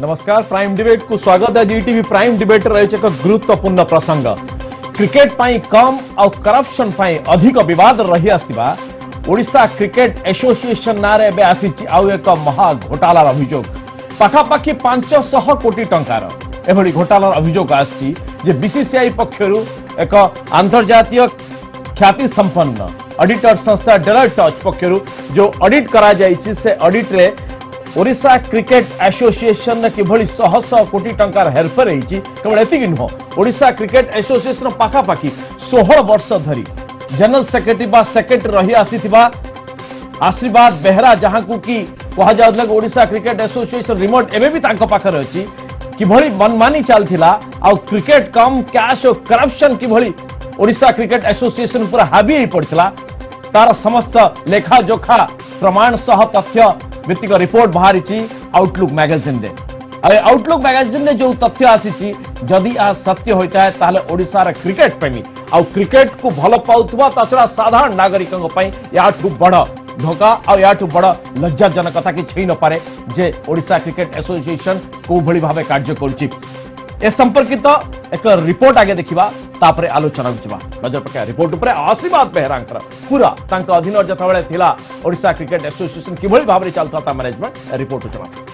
नमस्कार prime debate को स्वागत आज ईटी प्राइम डिबेट रही एक गुरुत्वपूर्ण प्रसंग क्रिकेट कम आरपसन अधिक बद रही आशा क्रिकेट एसोसीएसन ना आसी आउ एक महा महाघोटालार अभोग पखापाखि पांचश कोटी टकर घोटालार अभोग आसीआई पक्ष एक आंतर्जात ख्याति संपन्न अडिटर संस्था डेलर टच पक्ष जो अडिट कर से अडिट्रे ओडा क्रिकेट आसोसीएसन किभश कोटी टार हेरफेर केवल एति नुह ओा क्रिकेट आसोसीएसन पाखापाखी षोह वर्ष धरी जनरल सेक्रेटरी सेक्रेटरी रही आसी आशीर्वाद बेहरा जहां कि कहुलाशा क्रिकेट आसोसीएसन रिमोट एवं पाखे अच्छी किभली मनमानी चलता आउ क्रिकेट कम कैश और करपसन किशा क्रिकेट आसोसीएसन पूरा हावी पड़ता तार समस्त लेखा जोखा प्रमाण सह तथ्य भित्तिक रिपोर्ट बाहरी आउटलुक् मैगजिन आउटलुक मैगजिन जो तथ्य आदि यह सत्य होता है तेल ओडार क्रिकेट प्रेमी आ क्रिकेट को भल पाता छा साधारण नागरिक पर बड़ धोखा आठ बड़ लज्जाजनक कथा कि छई नपे जे ओडा क्रिकेट एसोसीएसन कौली भाव कार्य कर ए संपर्कित एक रिपोर्ट आगे देखा तापर आलोचना को जवा नजर पक रिपोर्ट पर आशीर्वाद बेहरा पूरा अधीन जिते क्रिकेट एसोसीएसन किभली भाव में चलता मैनेजमेंट रिपोर्ट को जमा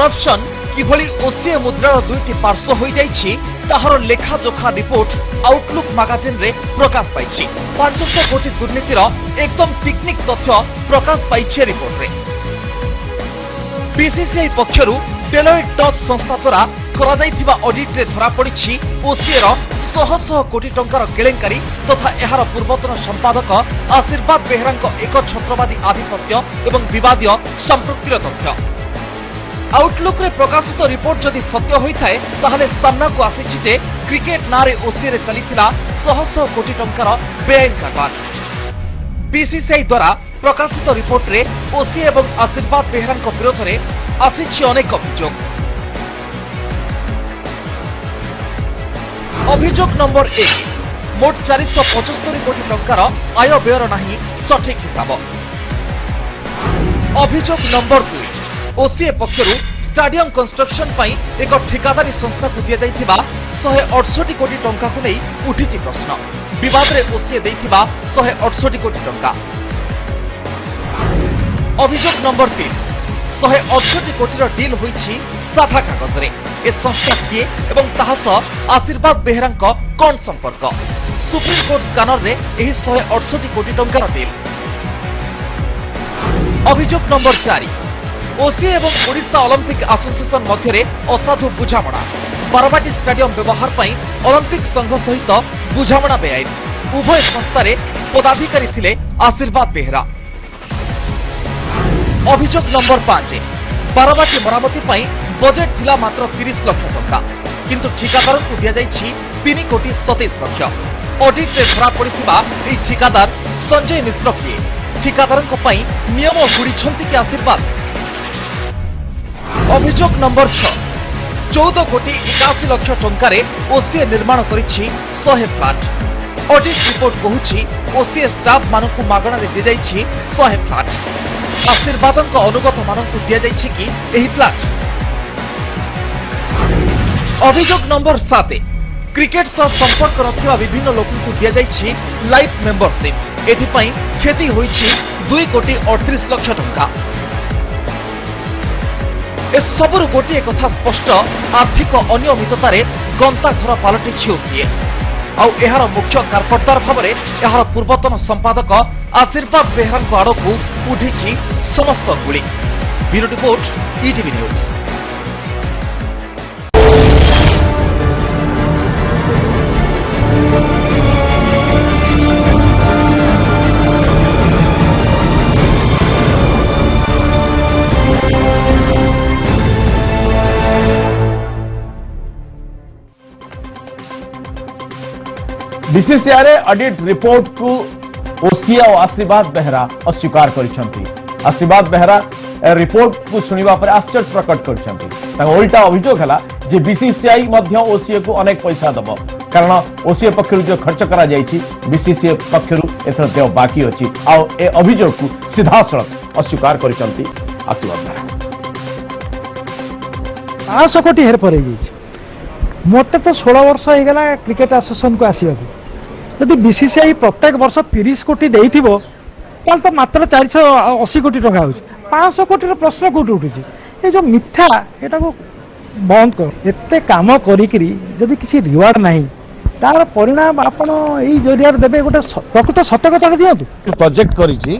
করপশন কিভাবে ওসিএ মুদ্রার দুইটি পার্শ্ব হয়ে যাই তাহার লেখাজোখা রিপোর্ট আউটলুক ম্যাগাজিনে প্রকাশ পাইছি পাঁচশ কোটি দুর্নীতির একদম পিকনিক তথ্য প্রকাশ পাইছে রিপোর্টে বিসিসিআই পক্ষ ডেলয়েট টচ সংস্থা দ্বারা করা অডিট্রে ধরা পড়ি ওসিএ শহ শহ কোটি টঙ্কার কেলেঙ্কারি তথা এর পূর্বতন সম্পাদক আশীর্বাদ বেহরা এক ছত্রবাদী আধিপত্য এবং বিবাদীয় সম্পৃক্তির তথ্য আউটলুকরে প্রকাশিত রিপোর্ট যদি সত্য হয়ে তাহলে সামনাকু আসিছি যে ক্রিকেট নাঁরে ওসিআই চাল শহ শহ কোটি টঙ্কার বেআইন কারবার বিসিসিআই দ্বারা প্রকাশিত রিপোর্টরে ওসিআই এবং আশীর্বাদ বেহরাঙ্ক বিরোধে আসিছি অনেক অভিযোগ অভিযোগ নম্বর এক মোট চারিশহ পঁচস্তরি কোটি টঙ্কার আয় ব্যয়র না সঠিক হিসাব অভিযোগ নম্বর দুই ଓସିଏ ପକ୍ଷରୁ ଷ୍ଟାଡିୟମ କନଷ୍ଟ୍ରକ୍ସନ ପାଇଁ ଏକ ଠିକାଦାରୀ ସଂସ୍ଥାକୁ ଦିଆଯାଇଥିବା ଶହେ ଅଠଷଠି କୋଟି ଟଙ୍କାକୁ ନେଇ ଉଠିଛି ପ୍ରଶ୍ନ ବିବାଦରେ ଓସିଏ ଦେଇଥିବା ଶହେ ଅଠଷଠି କୋଟି ଟଙ୍କା ଅଭିଯୋଗ ନମ୍ବର ତିନି ଶହେ ଅଠଷଠି କୋଟିର ଡିଲ୍ ହୋଇଛି ସାଧା କାଗଜରେ ଏ ସଂସ୍ଥା କିଏ ଏବଂ ତାହା ସହ ଆଶୀର୍ବାଦ ବେହେରାଙ୍କ କ'ଣ ସମ୍ପର୍କ ସୁପ୍ରିମକୋର୍ଟ ସ୍କାନରରେ ଏହି ଶହେ ଅଠଷଠି କୋଟି ଟଙ୍କାର ଡିଲ୍ ଅଭିଯୋଗ ନମ୍ବର ଚାରି ওসি এবং ওড়িশা অলিম্পিক আসোসিয়েসন মধ্যে অসাধু বুঝামଣା বারবাটি স্টাডিয়াম ব্যবহার পাই অলিম্পিক সংঘ সহিত বুঝামଣା বেআইন উভয় সংস্থার পদাধিকারী লে আশীর্বাদ বেহরা অভিযোগ নম্বর পাঁচ বারবাটি মরামতি পাই বজেট লা মাত্র তিরিশ লক্ষ টঙ্কা কিন্তু ঠিকাদারকে দিয়াযাইছি তিন কোটি সতেইশ লক্ষ অডিটরে ধরা পড়া এই ঠিকাদার সঞ্জয় মিশ্র কি ঠিকাদার নিয়ম হুড়িছন্তি কি আশীর্বাদ অভিযোগ নম্বর ছ চৌদ কোটি একাশি লক্ষ টঙ্কার ওসিএ নির্মাণ করেছি শহে ফ্লাট অডিট রিপোর্ট কুচি ওসিএ স্টাফ মানুষ মাগণার দিয়েছি শহে ফ্লাট আশীর্বাদ অনুগত মানুষ দিয়েছি কি এই ফ্লাট অভিযোগ নম্বর সাত ক্রিকেট সহ সম্পর্ক রক্ষা বিভিন্ন লোক দিয়েছি লাইফ মেম্বরশিপ এথিপাই ক্ষতি হয়েছে দুই কোটি অড়তিশ লক্ষ টঙ্কা ଏସବୁରୁ ଗୋଟିଏ କଥା ସ୍ପଷ୍ଟ ଆର୍ଥିକ ଅନିୟମିତତାରେ ଗନ୍ତାଘର ପାଲଟିଛି ଓସିଏ ଆଉ ଏହାର ମୁଖ୍ୟ କାର୍ପଟଦାର ଭାବରେ ଏହାର ପୂର୍ବତନ ସମ୍ପାଦକ ଆଶୀର୍ବାଦ ବେହେରାଙ୍କ ଆଡ଼କୁ ଉଠିଛି ସମସ୍ତ ଗୁଳି bureau report BCCI audit report को ओसी और आशीर्वाद बेहरा अस्वीकार कर आशीर्वाद बेहरा रिपोर्ट को शुणा पर आश्चर्य प्रकट कर उल्टा अभोग है बीसीसीआई ओसीए को अनेक पैसा दब कारण ओसीए पक्ष जो खर्च करसीसीआई पक्ष देव बाकी अच्छी आभोग को सीधासल अस्वीकार कर आशीर्वाद बेहरा आशकोटी हेर पर मत तो षोह वर्ष होगा क्रिकेट आसोसीएसन को आसवाकू ଯଦି ବି ସି ସି ଆଇ ପ୍ରତ୍ୟେକ ବର୍ଷ ତିରିଶ କୋଟି ଦେଇଥିବ ତାହେଲେ ତ ମାତ୍ର ଚାରିଶହ ଅଶୀ କୋଟି ଟଙ୍କା ହେଉଛି ପାଞ୍ଚଶହ କୋଟିର ପ୍ରଶ୍ନ କେଉଁଠି ଉଠୁଛି ଏ ଯେଉଁ ମିଥ୍ୟା ଏଟାକୁ ବନ୍ଦ କର ଏତେ କାମ କରିକିରି ଯଦି କିଛି ରିୱାର୍ଡ ନାହିଁ ତାର ପରିଣାମ ଆପଣ ଏଇ ଜରିଆରେ ଦେବେ ଗୋଟେ ପ୍ରକୃତ ସତ କଥାଟା ଦିଅନ୍ତୁ ପ୍ରୋଜେକ୍ଟ କରିଛି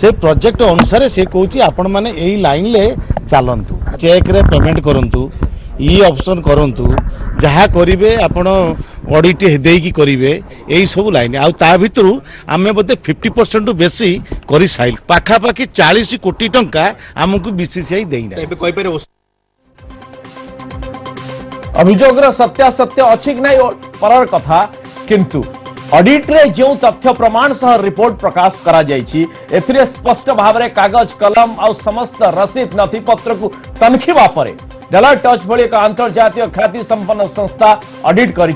ସେ ପ୍ରୋଜେକ୍ଟ ଅନୁସାରେ ସେ କହୁଛି ଆପଣମାନେ ଏଇ ଲାଇନ୍ରେ ଚାଲନ୍ତୁ ଚେକ୍ରେ ପେମେଣ୍ଟ କରନ୍ତୁ ଇ ଅପସନ୍ କରନ୍ତୁ ଯାହା କରିବେ ଆପଣ ଅଡ଼ିଟ୍ ଦେଇକି କରିବେ ଏଇସବୁ ଲାଇନ୍ ଆଉ ତା ଭିତରୁ ଆମେ ବୋଧେ ଫିଫ୍ଟି ପରସେଣ୍ଟରୁ ବେଶୀ କରିସାରିଲୁ ପାଖାପାଖି ଚାଳିଶ କୋଟି ଟଙ୍କା ଆମକୁ ବିସିସିଆଇ ଦେଇନା ଏବେ କହିପାରିବ ଅଭିଯୋଗର ସତ୍ୟାସତ୍ୟ ଅଛି କି ନାହିଁ ପରର କଥା କିନ୍ତୁ ଅଡିଟ୍ରେ ଯେଉଁ ତଥ୍ୟ ପ୍ରମାଣ ସହ ରିପୋର୍ଟ ପ୍ରକାଶ କରାଯାଇଛି ଏଥିରେ ସ୍ପଷ୍ଟ ଭାବରେ କାଗଜ କଲମ ଆଉ ସମସ୍ତ ରସିଦ ନଥିପତ୍ରକୁ ତନଖିବା ପରେ डेलाइट टच भाई एक अंतर्जातीय ख्याति संपन्न संस्था अडिट कर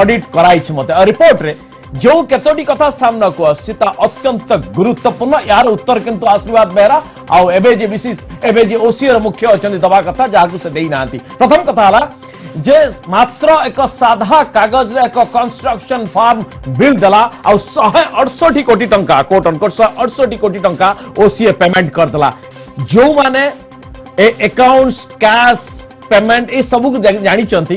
अडिट कराई रिपोर्ट रे जो कतोटी कथा सामना को आता अत्यंत गुरुत्वपूर्ण यार उत्तर किंतु आशीर्वाद बेहरा आउ एबे विशेष एबे ओसीएर मुख्य अच्छा दवा कथा जहाँ से दे प्रथम कथा है जे मात्र एक साधा कागज एक कंस्ट्रक्शन फार्म बिल देला आउ शहे अड़सठ कोटी टंका कोट अनकोट शहे अड़सठ कोटी टंका ओसीए पेमेंट करदेला जो माने ଏକାଉଣ୍ଟସ୍ କ୍ୟାସ୍ ପେମେଣ୍ଟ ଏସବୁକୁ ଜାଣିଛନ୍ତି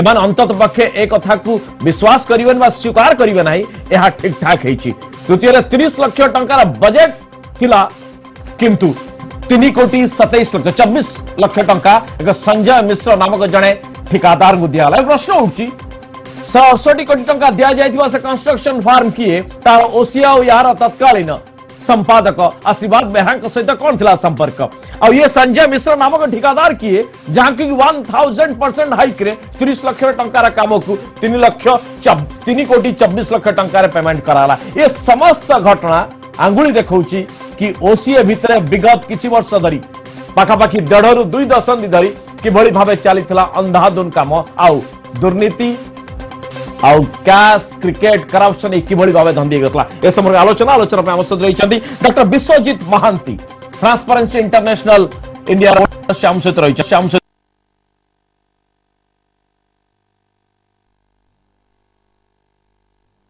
ଏମାନେ ଅନ୍ତତ ପକ୍ଷେ ଏ କଥାକୁ ବିଶ୍ୱାସ କରିବେନି ବା ସ୍ୱୀକାର କରିବେ ନାହିଁ ଏହା ଠିକଠାକ ହେଇଛି ତୃତୀୟରେ ତିରିଶ ଲକ୍ଷ ଟଙ୍କାର ବଜେଟ୍ ଥିଲା କିନ୍ତୁ ତିନି କୋଟି ସତେଇଶ ଲକ୍ଷ ଚବିଶ ଲକ୍ଷ ଟଙ୍କା ଏକ ସଞ୍ଜୟ ମିଶ୍ର ନାମକ ଜଣେ ଠିକାଦାରଙ୍କୁ ଦିଆଗଲା ପ୍ରଶ୍ନ ଉଠୁଛି ଶହଷଠି କୋଟି ଟଙ୍କା ଦିଆଯାଇଥିବା ସେ କନଷ୍ଟ୍ରକ୍ସନ ଫାର୍ମ କିଏ ତାର ଓସିଆ ଓ ଏହାର ତତ୍କାଳୀନ संपादक आशीर्वाद बेहरा सहित कौन थी संपर्क और ये संजय मिश्र नामक ठिकादार किए जहां की थाउजेंड परसेंट हाइक तीस लक्ष लाख काम को तीन लक्ष तीन कोटी 24 लक्ष ट पेमेंट कराला ये समस्त घटना आंगुली देखा कि ओसीए भितर विगत किसी वर्ष धरी पखापाखि देढ़ दुई दशंधि धरी किभ भाव चली अंधाधुन कम आ दुर्नीति आउ कैश क्रिकेट करपशन कि भाव धंदी ए समय आलोचना आलोचना आम सहित रही doctor Biswajit Mohanty Transparency International India आम सहित रही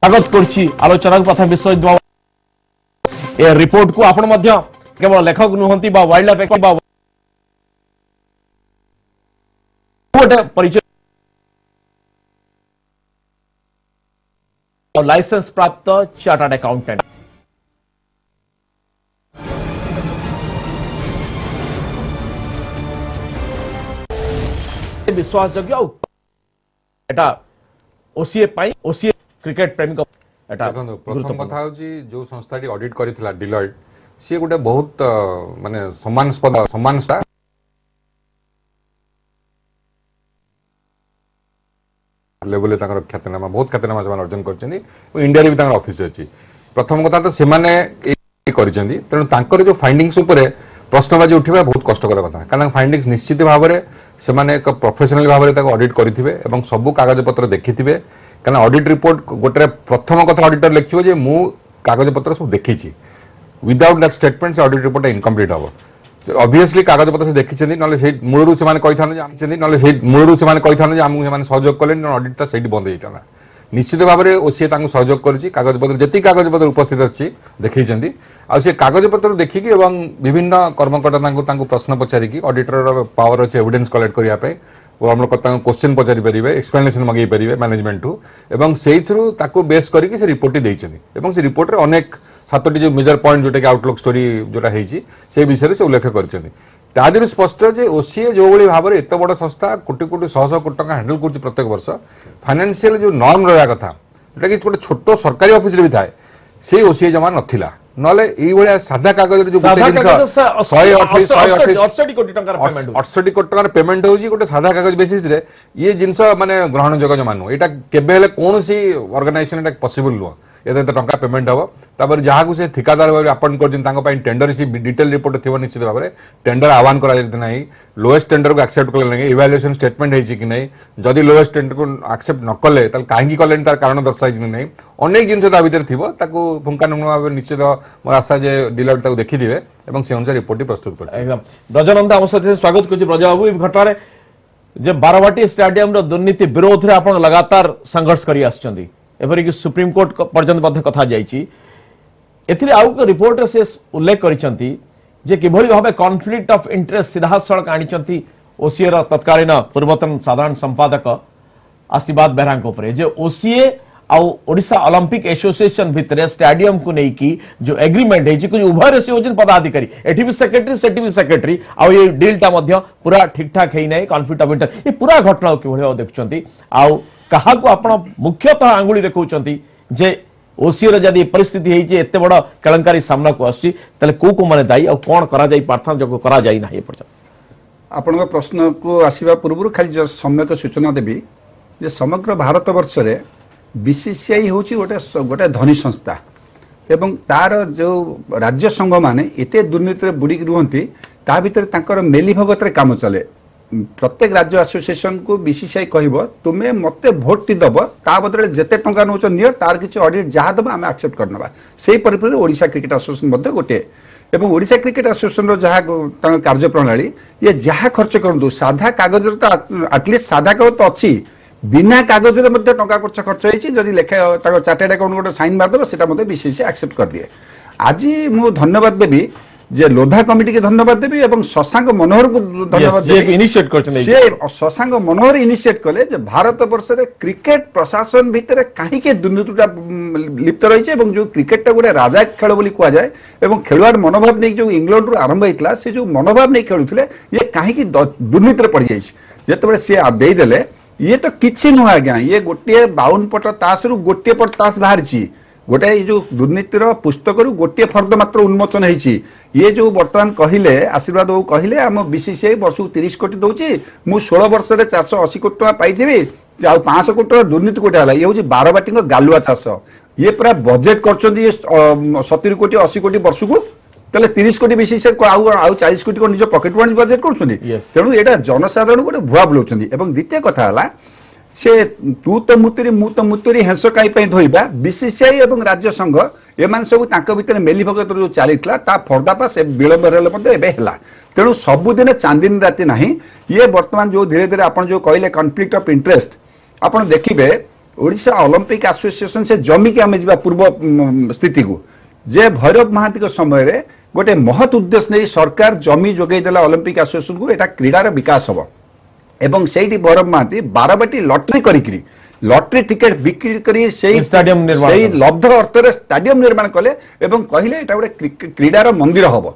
स्वागत आलोचना को प्रथम विश्वजित ए रिपोर्ट को आपण केवल लेखक नुहंती वाइल्ड लाइफ गोटे परिचय और लाइसेंस प्राप्त चार्टर्ड अकाउंटेंट विश्वासयोग्य ଏଟା ଓସିଏ ପାଇଁ ଓସିଏ କ୍ରିକେଟ ପ୍ରେମୀଙ୍କ ଏଟା ପ୍ରଥମ କଥା ହେଉଛି ଯେଉଁ ସଂସ୍ଥାଟି ଅଡିଟ୍ କରିଥିଲା ଡିଲଏଡ୍ ସିଏ ଗୋଟେ ବହୁତ ମାନେ ସମ୍ମାନସ୍ପଦ ସମ୍ମାନସ୍ଥା ଲେଭେଲରେ ତାଙ୍କର ଖ୍ୟାତନାମା ବହୁତ ଖ୍ୟାତନାମା ସେମାନେ ଅର୍ଜନ କରିଛନ୍ତି ଓ ଇଣ୍ଡିଆରେ ବି ତାଙ୍କର ଅଫିସ୍ ଅଛି ପ୍ରଥମ କଥା ତ ସେମାନେ କରିଛନ୍ତି ତେଣୁ ତାଙ୍କର ଯେଉଁ ଫାଇଣ୍ଡିଙ୍ଗସ୍ ଉପରେ ପ୍ରଶ୍ନବାଜି ଉଠିବା ବହୁତ କଷ୍ଟକର କଥା କାରଣ ତାଙ୍କ ଫାଇଣ୍ଡିଙ୍ଗସ୍ ନିଶ୍ଚିତ ଭାବରେ ସେମାନେ ଏକ ପ୍ରଫେସନାଲ ଭାବରେ ତାକୁ ଅଡିଟ୍ କରିଥିବେ ଏବଂ ସବୁ କାଗଜପତ୍ର ଦେଖିଥିବେ କାରଣ ଅଡିଟ୍ ରିପୋର୍ଟ ଗୋଟେ ପ୍ରଥମ କଥା ଅଡିଟର ଲେଖିବ ଯେ ମୁଁ କାଗଜପତ୍ର ସବୁ ଦେଖିଛି ୱିଦାଉଟ୍ ଦ୍ୟାଟ୍ ଷ୍ଟେଟମେଣ୍ଟ ସେ ଅଡିଟ୍ ରିପୋର୍ଟ ଇନକମ୍ପ୍ଲିଟ୍ ହେବ ଅବଭିୟସଲି କାଗଜପତ୍ର ସେ ଦେଖିଛନ୍ତି ନହେଲେ ସେଇ ମୂଳରୁ ସେମାନେ କହିଥାନ୍ତେ ଯେ ଆଣିଛନ୍ତି ନହେଲେ ସେଇ ମୂଳରୁ ସେମାନେ କହିଥାନ୍ତେ ଯେ ଆମକୁ ସେମାନେ ସହଯୋଗ କଲେନି ଅଡିଟ୍ଟା ସେଇଠି ବନ୍ଦ ହେଇଥାନ୍ତା ନିଶ୍ଚିତ ଭାବରେ ସିଏ ତାଙ୍କୁ ସହଯୋଗ କରିଛି କାଗଜପତ୍ର ଯେତିକି କାଗଜପତ୍ର ଉପସ୍ଥିତ ଅଛି ଦେଖେଇଛନ୍ତି ଆଉ ସେ କାଗଜପତ୍ର ଦେଖିକି ଏବଂ ବିଭିନ୍ନ କର୍ମକର୍ତ୍ତା ତାଙ୍କୁ ତାଙ୍କୁ ପ୍ରଶ୍ନ ପଚାରିକି ଅଡିଟରର ପାୱାର ଅଛି ଏଭିଡେନ୍ସ କଲେକ୍ଟ କରିବା ପାଇଁ ଓ ଆମକର୍ତ୍ତାଙ୍କୁ କୋଶ୍ଚିନ୍ ପଚାରିପାରିବେ ଏକ୍ସପ୍ଲାନେସନ୍ ମଗାଇ ପାରିବେ ମ୍ୟାନେଜମେଣ୍ଟଠୁ ଏବଂ ସେଇଥିରୁ ତାକୁ ବେସ୍ କରିକି ସେ ରିପୋର୍ଟଟି ଦେଇଛନ୍ତି ଏବଂ ସେ ରିପୋର୍ଟରେ ଅନେକ সাতটি যে মেজর পয়েন্ট যেটাকি আউটলুক ଷ୍ଟୋରି যেটা ହେଇଛି সেই বিষয়ে সে উল্লেখ করেছেন ତା ଦେହରୁ ସ୍ପଷ୍ଟ ଯେ ଓସିଏ ଯେଉଁଭଳି ଭାବରେ ଏତେ ବଡ଼ ସଂସ୍ଥା କୋଟି କୋଟି ଶହ ଶହ କୋଟି ଟଙ୍କା ହ୍ୟାଣ୍ଡେଲ୍ କରୁଛି ପ୍ରତ୍ୟେକ ବର୍ଷ ଫାଇନାନ୍ସିଆଲ ଯେଉଁ ନର୍ମ ରହିବା କଥା ଯେଉଁଟାକି ଗୋଟେ ଛୋଟ ସରକାରୀ ଅଫିସରେ ବି ଥାଏ ସେଇ ଓସିଏ ଜମା ନଥିଲା ନହେଲେ ଏଇଭଳିଆ ସାଧା କାଗଜରେ ଯୋଉ ଅଠଷଠି କୋଟି ଟଙ୍କାର ପେମେଣ୍ଟ ହଉଛି ଗୋଟେ ସାଧା କାଗଜ ବେସିସରେ ଇଏ ଜିନିଷ ମାନେ ଗ୍ରହଣଯୋଗ୍ୟ ଜମା ନୁହଁ ଏଇଟା କେବେ ହେଲେ କୌଣସି ଅର୍ଗାନାଇଜେସନ ଏଇଟା ପସିବଲ ନୁହଁ यथार्थ ଟଙ୍କା ପେମେଣ୍ଟ ହେବ ତାପରେ ଯାହାକୁ ସେ ଠିକାଦାର ଭାବରେ ଆପଏଣ୍ଟ କରିଛନ୍ତି ତାଙ୍କ ପାଇଁ ଟେଣ୍ଡର ସେ ଡିଟେଲ ରିପୋର୍ଟ ଥିବ ନିଶ୍ଚିତ ଭାବରେ ଟେଣ୍ଡର ଆହ୍ୱାନ କରାଯାଇଛି ନାହିଁ ଲୋଏଷ୍ଟ ଟେଣ୍ଡରକୁ ଆକ୍ସେପ୍ଟ କଲେ ନାହିଁ ଇଭାଲୁଏସନ୍ ଷ୍ଟେଟମେଣ୍ଟ ହେଇଛି କି ନାହିଁ ଯଦି ଲୋଏଷ୍ଟ ଟେଣ୍ଡରକୁ ଆକ୍ସେପ୍ଟ ନ କଲେ ତାହେଲେ କାହିଁକି କଲେନି ତାର କାରଣ ଦର୍ଶାଇଛି କି ନାହିଁ ଅନେକ ଜିନିଷ ତା ଭିତରେ ଥିବ ତାକୁ ପୁଙ୍ଖାନୁପୁଙ୍ଖ ଭାବେ ନିଶ୍ଚିତ ମୋର ଆଶା ଯେ ଡିଲର ତାକୁ ଦେଖିଥିବେ এবং সে অনুসারে রিপোর্টটি প্রস্তুত করছে একদম ব্রজানন্দ আমার সাথে স্বাগত করছি ব্রজাবাবু এই ঘটনায় যে বারবাটি স্টাডিয়ামর দুর্নীতি বিরোধে আপনার লাগাতার সংঘর্ষ করে আসছেন एपरिक सुप्रीमकोर्ट पर्यत कथ आउ रिपोर्ट से उल्लेख कर जे किभली इंटरेस्ट सीधा सड़क आनी ओसीए रत्कालीन पूर्वतन साधारण संपादक आशीर्वाद बेहरा जे ओसीए आशा अलंपिक एसोसिएशन भितर स्टाडियम को लेकिन जो एग्रीमेंट होती उभये से होती पदाधिकारी एटी भी सेक्रेटरी से सेक्रेटरी आउ ये डिल्टा पूरा ठीक ठाक होना कन्फ्लिक्ट अफ इंटरेस्ट ये पूरा घटना कि देखुंत आउ କାହାକୁ ଆପଣ ମୁଖ୍ୟତଃ ଆଙ୍ଗୁଳି ଦେଖାଉଛନ୍ତି ଯେ ଓସିଏର ଯଦି ଏ ପରିସ୍ଥିତି ହେଇଛି ଏତେ ବଡ କେଳଙ୍କାରୀ ସାମ୍ନାକୁ ଆସୁଛି ତାହେଲେ କୋଉ କୋଉ ମାନେ ଦାୟୀ ଆଉ କଣ କରାଯାଇ ପ୍ରାର୍ଥନା ଯୋଗ କରାଯାଇ ନାହିଁ ଏପର୍ଯ୍ୟନ୍ତ ଆପଣଙ୍କ ପ୍ରଶ୍ନକୁ ଆସିବା ପୂର୍ବରୁ ଖାଲି ସମ୍ୟକ ସୂଚନା ଦେବି ଯେ ସମଗ୍ର ଭାରତ ବର୍ଷରେ ବିସିସିଆଇ ହେଉଛି ଗୋଟେ ଗୋଟେ ଧନୀ ସଂସ୍ଥା ଏବଂ ତାର ଯେଉଁ ରାଜ୍ୟ ସଂଘମାନେ ଏତେ ଦୁର୍ନୀତିରେ ବୁଡ଼ିକି ରୁହନ୍ତି ତା ଭିତରେ ତାଙ୍କର ମେଲିଭଗତରେ କାମ ଚାଲେ প্রত্যেক রাজ্য আসোসিয়েসন কু বিসিসিআই কহব তুমি মতো ভোটটি দেব তা বদলে যেতে টঙ্কা নেছ নিও তার কিছু অডিট যা দেব আমি আকসেপ্ট করে সেই পরিপ্রেক্ষী ওড়শা ক্রিকেট আসোসিয়েসন মধ্যে গোটিয়ে এবং ওড়শা ক্রিকেট আসোসিয়েসনর যা তাঁর কার্যপ্রণালী ইয়ে যা খরচ করতু সাধা কাগজের তো আটলিস্ট সাধা কাগজ তো অছি বিনা কাগজের মধ্যে টঙ্কা খরচ খরচ হয়েছি যদি লেখা তাঁর চার্টেড আকাউন্ট গোটে সাইন মারিদেব সেটা মধ্যে বিসিসিআই আকসেপ্ট করে দিয়ে আজি মু ধন্যবাদ দেবী যে লোধা কমিটিকে ধন্যবাদ দেবি এবং শশাঙ্ক মনোহরকে ধন্যবাদ সে শশাঙ্ক মনোহর ইনিশিয়েট কলে যে ভারতবর্ষের ক্রিকেট প্রশাসন ভিতরে কাহিকে দুর্নীতিটা লিপ্ত রয়েছে এবং যে ক্রিকেটটা গোটে রাজা খেল বলে কুযায় এবং খেলোয়াড় মনোভাব নিয়ে যে ইংল্যান্ডর আরম্ভ হয়েছিল সে যে মনোভাব নিয়ে খেলুলে ইয়ে কাহিকি দুর্নীতিরে পড়ে যাই যেতবে সে দেলে ইয়ে তো কিছু নুহ আজ্ঞা ইয়ে গোটিয়ে বাউন পট তাসরু গোটিয়ে পট তাস বাহারছি গোটায়ে এই যে দুর্নীতির পুস্তকর গোটিয়ে ফর্দ মাত্র উন্মোচন হয়েছে ଇଏ ଯେଉଁ ବର୍ତ୍ତମାନ କହିଲେ ଆଶୀର୍ବାଦ ବାବୁ କହିଲେ ଆମ ବିସିସିଆଇ ବର୍ଷକୁ ତିରିଶ କୋଟି ଦେଉଛି ମୁଁ ଷୋହଳ ବର୍ଷରେ ଚାରିଶହ ଅଶୀ କୋଟି ଟଙ୍କା ପାଇଥିବି ଆଉ ପାଞ୍ଚଶହ କୋଟି ଟଙ୍କା ଦୁର୍ନୀତି କୋଟି ହେଲା ଇଏ ହେଉଛି ବାରବାଟୀଙ୍କ ଗାଲୁଆ ଚାଷ ଇଏ ପୁରା ବଜେଟ୍ କରୁଛନ୍ତି ଇଏ ସତୁରି କୋଟି ଅଶୀ କୋଟି ବର୍ଷକୁ ତାହେଲେ ତିରିଶ କୋଟି ବିସିସିଆଇ ଆଉ ଆଉ ଚାଳିଶ କୋଟି ନିଜ ପକେଟ୍ ମନି ବଜେଟ୍ କରୁଛନ୍ତି ତେଣୁ ଏଇଟା ଜନସାଧାରଣ ଗୋଟେ ଭୁଆ ବୁଲାଉଛନ୍ତି ଏବଂ ଦ୍ୱିତୀୟ କଥା ହେଲା ସେ ତୁ ତ ମୁତୁରି ମୁଁ ତ ମୁତୁରି ହେଁସ କାଇ ପାଇଁ ଧୋଇବା ବିସିସିଆଇ ଏବଂ ରାଜ୍ୟ ସଂଘ ଏମାନେ ସବୁ ତାଙ୍କ ଭିତରେ ମେଲିଭଗତ ଯେଉଁ ଚାଲିଥିଲା ତା ଫର୍ଦ୍ଦାଫାସ ବିଳମ୍ବ ହେଲେ ମଧ୍ୟ ଏବେ ହେଲା ତେଣୁ ସବୁଦିନ ଚାନ୍ଦିନୀ ରାତି ନାହିଁ ଇଏ ବର୍ତ୍ତମାନ ଯେଉଁ ଧୀରେ ଧୀରେ ଆପଣ ଯେଉଁ କହିଲେ କନଫ୍ଲିକ୍ଟ ଅଫ୍ ଇଣ୍ଟରେଷ୍ଟ ଆପଣ ଦେଖିବେ ଓଡ଼ିଶା ଅଲମ୍ପିକ୍ ଆସୋସିଏସନ୍ ସେ ଜମିକି ଆମେ ଯିବା ପୂର୍ବ ସ୍ଥିତିକୁ ଯେ ଭୈରବ ମହାନ୍ତିଙ୍କ ସମୟରେ ଗୋଟେ ମହତ୍ ଉଦ୍ଦେଶ୍ୟ ନେଇ ସରକାର ଜମି ଯୋଗାଇଦେଲା ଅଲମ୍ପିକ୍ ଆସୋସିଏସନ୍କୁ ଏଇଟା କ୍ରୀଡ଼ାର ବିକାଶ ହେବ এবং সেইটি বরব ମହାନ୍ତି ବାରବାଟୀ ଲଟେରୀ କରିକିରି লটরি টিকেট বিক্রি করে সেই স্টাডিয়াম নির্মাণ সেই লব্ধ অর্থরে স্টাডিয়াম নির্মাণ কলে এবং কহিলে এটা গোটে ক্রীড়ার মন্দির হব